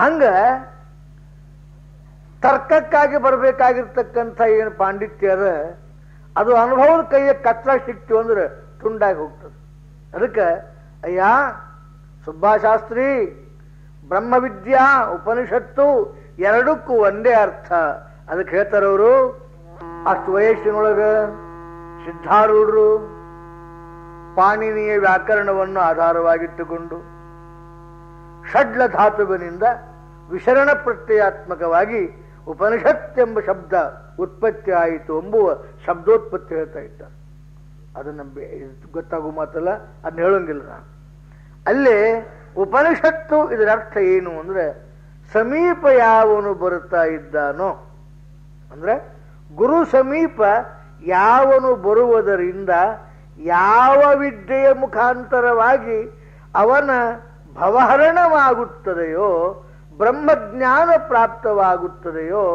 ಹಂಗ ತರ್ಕಕ್ಕಾಗಿ ಬರಬೇಕಾಗಿರ್ತಕ್ಕಂಥ ಏನು ಪಾಂಡಿತ್ಯ ಅದ, ಅದು ಅನುಭವದ ಕೈಯ ಕತ್ತ ಸಿಕ್ತು ಅಂದ್ರೆ ತುಂಡಾಗಿ ಹೋಗ್ತದೆ. ಅದಕ್ಕೆ, ಅಯ್ಯ, ಸುಬ್ಬಾಶಾಸ್ತ್ರಿ, ಬ್ರಹ್ಮವಿದ್ಯಾ, ಉಪನಿಷತ್ತು, ಎರಡಕ್ಕೂ ಒಂದೇ ಅರ್ಥ. ಅದಕ್ಕೆ ಹೇಳ್ತಾರವರು ಅಷ್ಟು ವಯಸ್ಸಿನೊಳಗ ಸಿದ್ಧಾರೂಢರು ಪಾಣಿನಿಯ ವ್ಯಾಕರಣವನ್ನು ಆಧಾರವಾಗಿಟ್ಟುಕೊಂಡು ಷಡ್ಲ ಧಾತುವಿನಿಂದ ವಿಶರಣ ಪ್ರತ್ಯಯಾತ್ಮಕವಾಗಿ ಉಪನಿಷತ್ ಎಂಬ ಶಬ್ದ ಉತ್ಪತ್ತಿ ಆಯಿತು ಎಂಬುವ ಶಬ್ದೋತ್ಪತ್ತಿ ಹೇಳ್ತಾ ಇದ್ದಾರೆ. ಅದು ಗೊತ್ತಾಗೋ ಮಾತಲ್ಲ, ಅದನ್ನ ಹೇಳೋಂಗಿಲ್ಲ ನಾನು. ಅಲ್ಲಿ ಉಪನಿಷತ್ತು ಇದರ ಅರ್ಥ ಏನು ಅಂದ್ರೆ, ಸಮೀಪ ಯಾವನು ಬರುತ್ತಾ ಇದ್ದಾನೋ, ಅಂದ್ರೆ ಗುರು ಸಮೀಪ ಯಾವನು ಬರುವುದರಿಂದ ಯಾವ ವಿದ್ಯೆಯ ಮುಖಾಂತರವಾಗಿ ಅವನ ಭವಹರಣವಾಗುತ್ತದೆಯೋ ಬ್ರಹ್ಮಜ್ಞಾನ ಪ್ರಾಪ್ತವಾಗುತ್ತದೆಯೋ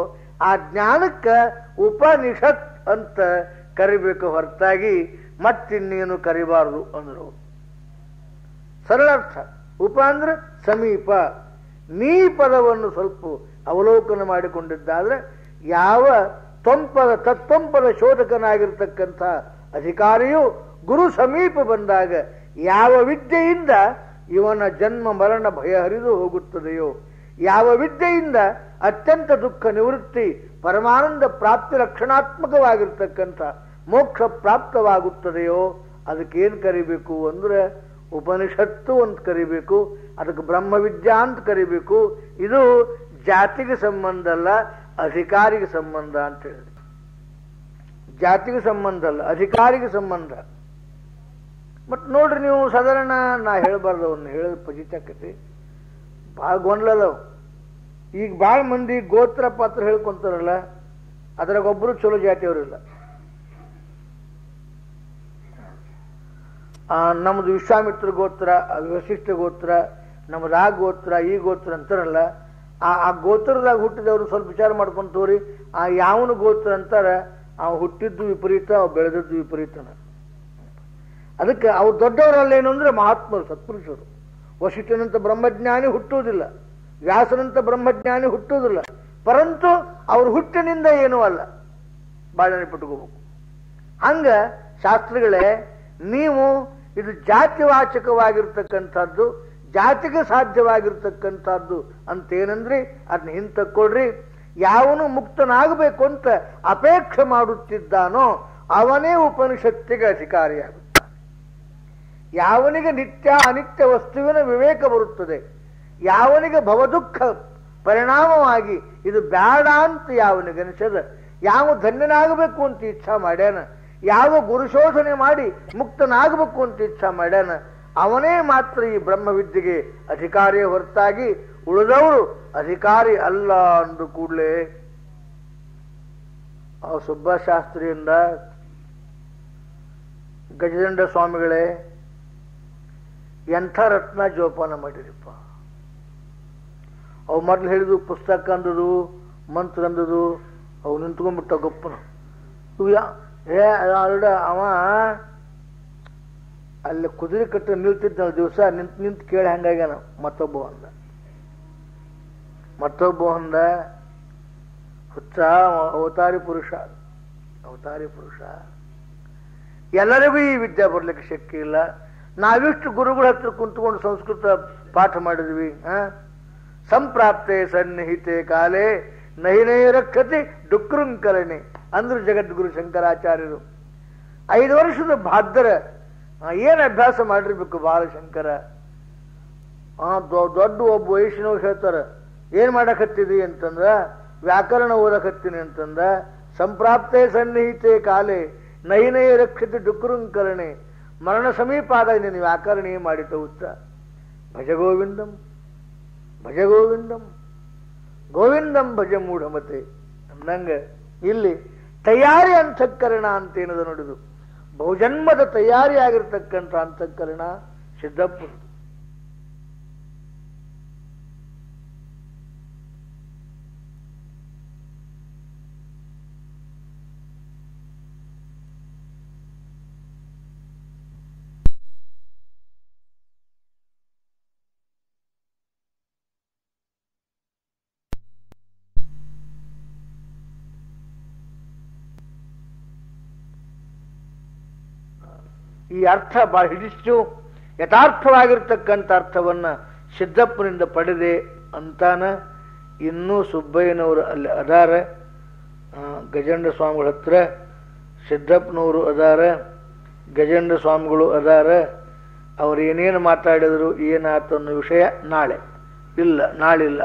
ಆ ಜ್ಞಾನಕ್ಕೆ ಉಪನಿಷತ್ ಅಂತ ಕರಿಬೇಕು ಹೊರತಾಗಿ ಮತ್ತಿನ್ನೇನು ಕರಿಬಾರದು ಅಂದರು. ಸರಳ ಅರ್ಥ ಉಪ ಅಂದ್ರೆ ಸಮೀಪ. ನೀ ಪದವನ್ನು ಸ್ವಲ್ಪ ಅವಲೋಕನ ಮಾಡಿಕೊಂಡಿದ್ದಾದ್ರೆ ಯಾವ ತೊಂಪದ ತತ್ತೊಂಪದ ಶೋಧಕನಾಗಿರ್ತಕ್ಕಂಥ ಅಧಿಕಾರಿಯು ಗುರು ಸಮೀಪ ಬಂದಾಗ ಯಾವ ವಿದ್ಯೆಯಿಂದ ಇವನ ಜನ್ಮ ಮರಣ ಭಯ ಹರಿದು ಹೋಗುತ್ತದೆಯೋ ಯಾವ ವಿದ್ಯೆಯಿಂದ ಅತ್ಯಂತ ದುಃಖ ನಿವೃತ್ತಿ, ಪರಮಾನಂದ ಪ್ರಾಪ್ತಿ ರಕ್ಷಣಾತ್ಮಕವಾಗಿರ್ತಕ್ಕಂಥ ಮೋಕ್ಷ ಪ್ರಾಪ್ತವಾಗುತ್ತದೆಯೋ ಅದಕ್ಕೇನು ಕರಿಬೇಕು ಅಂದ್ರೆ ಉಪನಿಷತ್ತು ಅಂತ ಕರಿಬೇಕು, ಅದಕ್ಕೆ ಬ್ರಹ್ಮವಿದ್ಯಾ ಅಂತ ಕರಿಬೇಕು. ಇದು ಜಾತಿಗೆ ಸಂಬಂಧ ಅಲ್ಲ, ಅಧಿಕಾರಿಗೆ ಸಂಬಂಧ ಅಂತ ಹೇಳಿದೆ. ಜಾತಿಗೆ ಸಂಬಂಧ ಅಲ್ಲ, ಅಧಿಕಾರಿಗೆ ಸಂಬಂಧ. ಬಟ್ ನೋಡ್ರಿ ನೀವು ಸಾಧಾರಣ ನಾ ಹೇಳಬಾರ್ದು ಅವನ್ನ ಹೇಳೋದು ಪಜಿತಕ್ಕತಿ ಭಾಳ ಗೊಂಡ್ಲದವು ಈಗ ಭಾಳ ಮಂದಿ ಗೋತ್ರ ಪಾತ್ರ ಹೇಳ್ಕೊಂತಾರಲ್ಲ ಅದ್ರಾಗ ಒಬ್ಬರು ಚಲೋ ಜಾತಿಯವರಿಲ್ಲ ಆ, ನಮ್ದು ವಿಶ್ವಾಮಿತ್ರ ಗೋತ್ರ ವಶಿಷ್ಠ ಗೋತ್ರ ನಮ್ಮದು ಆ ಗೋತ್ರ ಈ ಗೋತ್ರ ಅಂತಾರಲ್ಲ ಆ ಆ ಗೋತ್ರದಾಗ ಹುಟ್ಟಿದವರು ಸ್ವಲ್ಪ ವಿಚಾರ ಮಾಡ್ಕೊಂತ ತೋರಿ ಆ ಯಾವನು ಗೋತ್ರ ಅಂತಾರ ಆ ಹುಟ್ಟಿದ್ದು ವಿಪರೀತ ಅವ್ ಬೆಳೆದದ್ದು ವಿಪರೀತನ. ಅದಕ್ಕೆ ಅವ್ರು ದೊಡ್ಡವರಲ್ಲ ಏನು ಅಂದ್ರೆ ಮಹಾತ್ಮರು ಸತ್ಪುರುಷರು. ವಶಿಷ್ಠನಂತ ಬ್ರಹ್ಮಜ್ಞಾನಿ ಹುಟ್ಟುವುದಿಲ್ಲ. ವ್ಯಾಸನಂತ ಬ್ರಹ್ಮಜ್ಞಾನಿ ಹುಟ್ಟುವುದಿಲ್ಲ. ಪರಂತು ಅವ್ರ ಹುಟ್ಟಿನಿಂದ ಏನೂ ಅಲ್ಲ. ಬಾಳನೆ ಪಟ್ಟುಕೋಬೇಕು. ಹಂಗ ಶಾಸ್ತ್ರಿಗಳೇ, ನೀವು ಇದು ಜಾತಿವಾಚಕವಾಗಿರ್ತಕ್ಕಂಥದ್ದು, ಜಾತಿಗೆ ಸಾಧ್ಯವಾಗಿರ್ತಕ್ಕಂಥದ್ದು ಅಂತೇನಂದ್ರಿ? ಅದನ್ನ ಹಿಂತಕ್ಕೊಳ್ರಿ. ಯಾವನು ಮುಕ್ತನಾಗಬೇಕು ಅಂತ ಅಪೇಕ್ಷೆ ಮಾಡುತ್ತಿದ್ದಾನೋ ಅವನೇ ಉಪನಿಷತ್ತಿಗೆ ಅಧಿಕಾರಿಯಾಗುತ್ತಾನೆ. ಯಾವನಿಗೆ ನಿತ್ಯ ಅನಿತ್ಯ ವಸ್ತುವಿನ ವಿವೇಕ ಬರುತ್ತದೆ, ಯಾವನಿಗೆ ಭವದುಃಖ ಪರಿಣಾಮವಾಗಿ ಇದು ಬೇಡ ಅಂತ ಯಾವನಿಗೆ ಅನಿಸದ, ಯಾವ ಧನ್ಯನಾಗಬೇಕು ಅಂತ ಇಚ್ಛಾ ಮಾಡ್ಯಾನ, ಯಾವ ಗುರುಶೋಧನೆ ಮಾಡಿ ಮುಕ್ತನಾಗಬೇಕು ಅಂತ ಇಚ್ಛಾ ಮಾಡ್ಯಾನ, ಅವನೇ ಮಾತ್ರ ಈ ಬ್ರಹ್ಮವಿದ್ಯೆಗೆ ಅಧಿಕಾರಿಯ ಹೊರತಾಗಿ ಉಳಿದವರು ಅಧಿಕಾರಿ ಅಲ್ಲ ಅಂದು ಕೂಡಲೇ ಆ ಸುಬ್ಬಶಾಸ್ತ್ರಿಯಿಂದ ಗಜದಂಡ ಸ್ವಾಮಿಗಳೇ ಎಂಥ ರತ್ನ ಜೋಪಾನ ಮಾಡಿರಿಪ್ಪ ಅವು ಮೊದಲು ಹೇಳಿದು ಪುಸ್ತಕ ಅಂದದು, ಮಂತ್ರ ಅಂದದು, ಅವು ನಿಂತ್ಕೊಂಡ್ಬಿಟ್ಟ ಗೊಪ್ಪನು. ಇವು ಏ ಅವ ಅಲ್ಲಿ ಕುದುರೆ ಕಟ್ಟ ನಿಲ್ತಿದ್ದ ದಿವಸ, ನಿಂತು ನಿಂತು ಕೇಳಿ ಹಂಗಾಗ್ಯಾನ. ಮತ್ತೊಬ್ಬ ಅಂದ ಮತ್ತೊಬ್ಬ ಅಂದ ಹುಚ್ಚ, ಅವತಾರಿ ಪುರುಷ. ಅವತಾರಿ ಪುರುಷ. ಎಲ್ಲರಿಗೂ ಈ ವಿದ್ಯೆ ಬರ್ಲಿಕ್ಕೆ ಶಕ್ತಿ ಇಲ್ಲ. ನಾವಿಷ್ಟು ಗುರುಗಳ ಹತ್ರ ಕುಂತ್ಕೊಂಡು ಸಂಸ್ಕೃತ ಪಾಠ ಮಾಡಿದ್ವಿ ಸಂಪ್ರಾಪ್ತೆ ಸನ್ನಿಹಿತೆ ಕಾಲೇ ನಹಿನೇ ರಕ್ಷತಿ ಡುಕೃಂಕರಣೆ ಅಂದ್ರು ಜಗದ್ಗುರು ಶಂಕರಾಚಾರ್ಯರು. ಐದು ವರ್ಷದ ಭಾದ್ರ ಏನು ಅಭ್ಯಾಸ ಮಾಡಿರ್ಬೇಕು ಬಾಲಶಂಕರ? ದೊಡ್ಡ ಒಬ್ಬ ವಯಸ್ಸಿನವ್ರು ಹೇಳ್ತಾರೆ, ಏನು ಮಾಡಕತ್ತಿದಿ ಅಂತಂದ್ರ, ವ್ಯಾಕರಣ ಓದಕತ್ತೀನಿ ಅಂತಂದ, ಸಂಪ್ರಾಪ್ತೆ ಸನ್ನಿಹಿತೆ ಕಾಲೇ ನಯನೇ ರಕ್ಷಿತ ಡುಕ್ರುಂಕರಣೆ ಮರಣ ಸಮೀಪ ಆದಾಗ ನೀನು ವ್ಯಾಕರಣ ಮಾಡಿದ ಉತ್ತ ಭಜಗೋವಿಂದಂ ಗೋವಿಂದಂ ಭಜ ಗೋವಿಂದಂ ಭಜ ಮೂಢಮತೆ ನಂಗೆ ಇಲ್ಲಿ ತಯಾರಿ ಅಂತಃಕರಣ ಅಂತ ನೋಡಿದು. ಬಹುಜನ್ಮದ ತಯಾರಿ ಆಗಿರ್ತಕ್ಕಂಥ ಅಂತಃಕರಣ ಸಿದ್ದಪ್ಪನದು ಅರ್ಥ ಬಹಳ ಹಿಡಿಸು ಯಥಾರ್ಥವಾಗಿರ್ತಕ್ಕಂಥ ಅರ್ಥವನ್ನು ಸಿದ್ದಪ್ಪನಿಂದ ಪಡೆದೆ ಅಂತಾನ ಇನ್ನೂ ಸುಬ್ಬಯ್ಯನವರು ಅಲ್ಲಿ ಅದಾರ. ಗಜೇಂದ್ರ ಸ್ವಾಮಿಗಳ ಹತ್ರ ಸಿದ್ದಪ್ಪನವರು ಅದಾರ. ಗಜೇಂದ್ರ ಸ್ವಾಮಿಗಳು ಅದಾರ. ಅವ್ರು ಏನೇನು ಮಾತಾಡಿದರು ಏನಾಯ್ತು ಅನ್ನೋ ವಿಷಯ ನಾಳೆ. ಇಲ್ಲ, ನಾಳಿಲ್ಲ.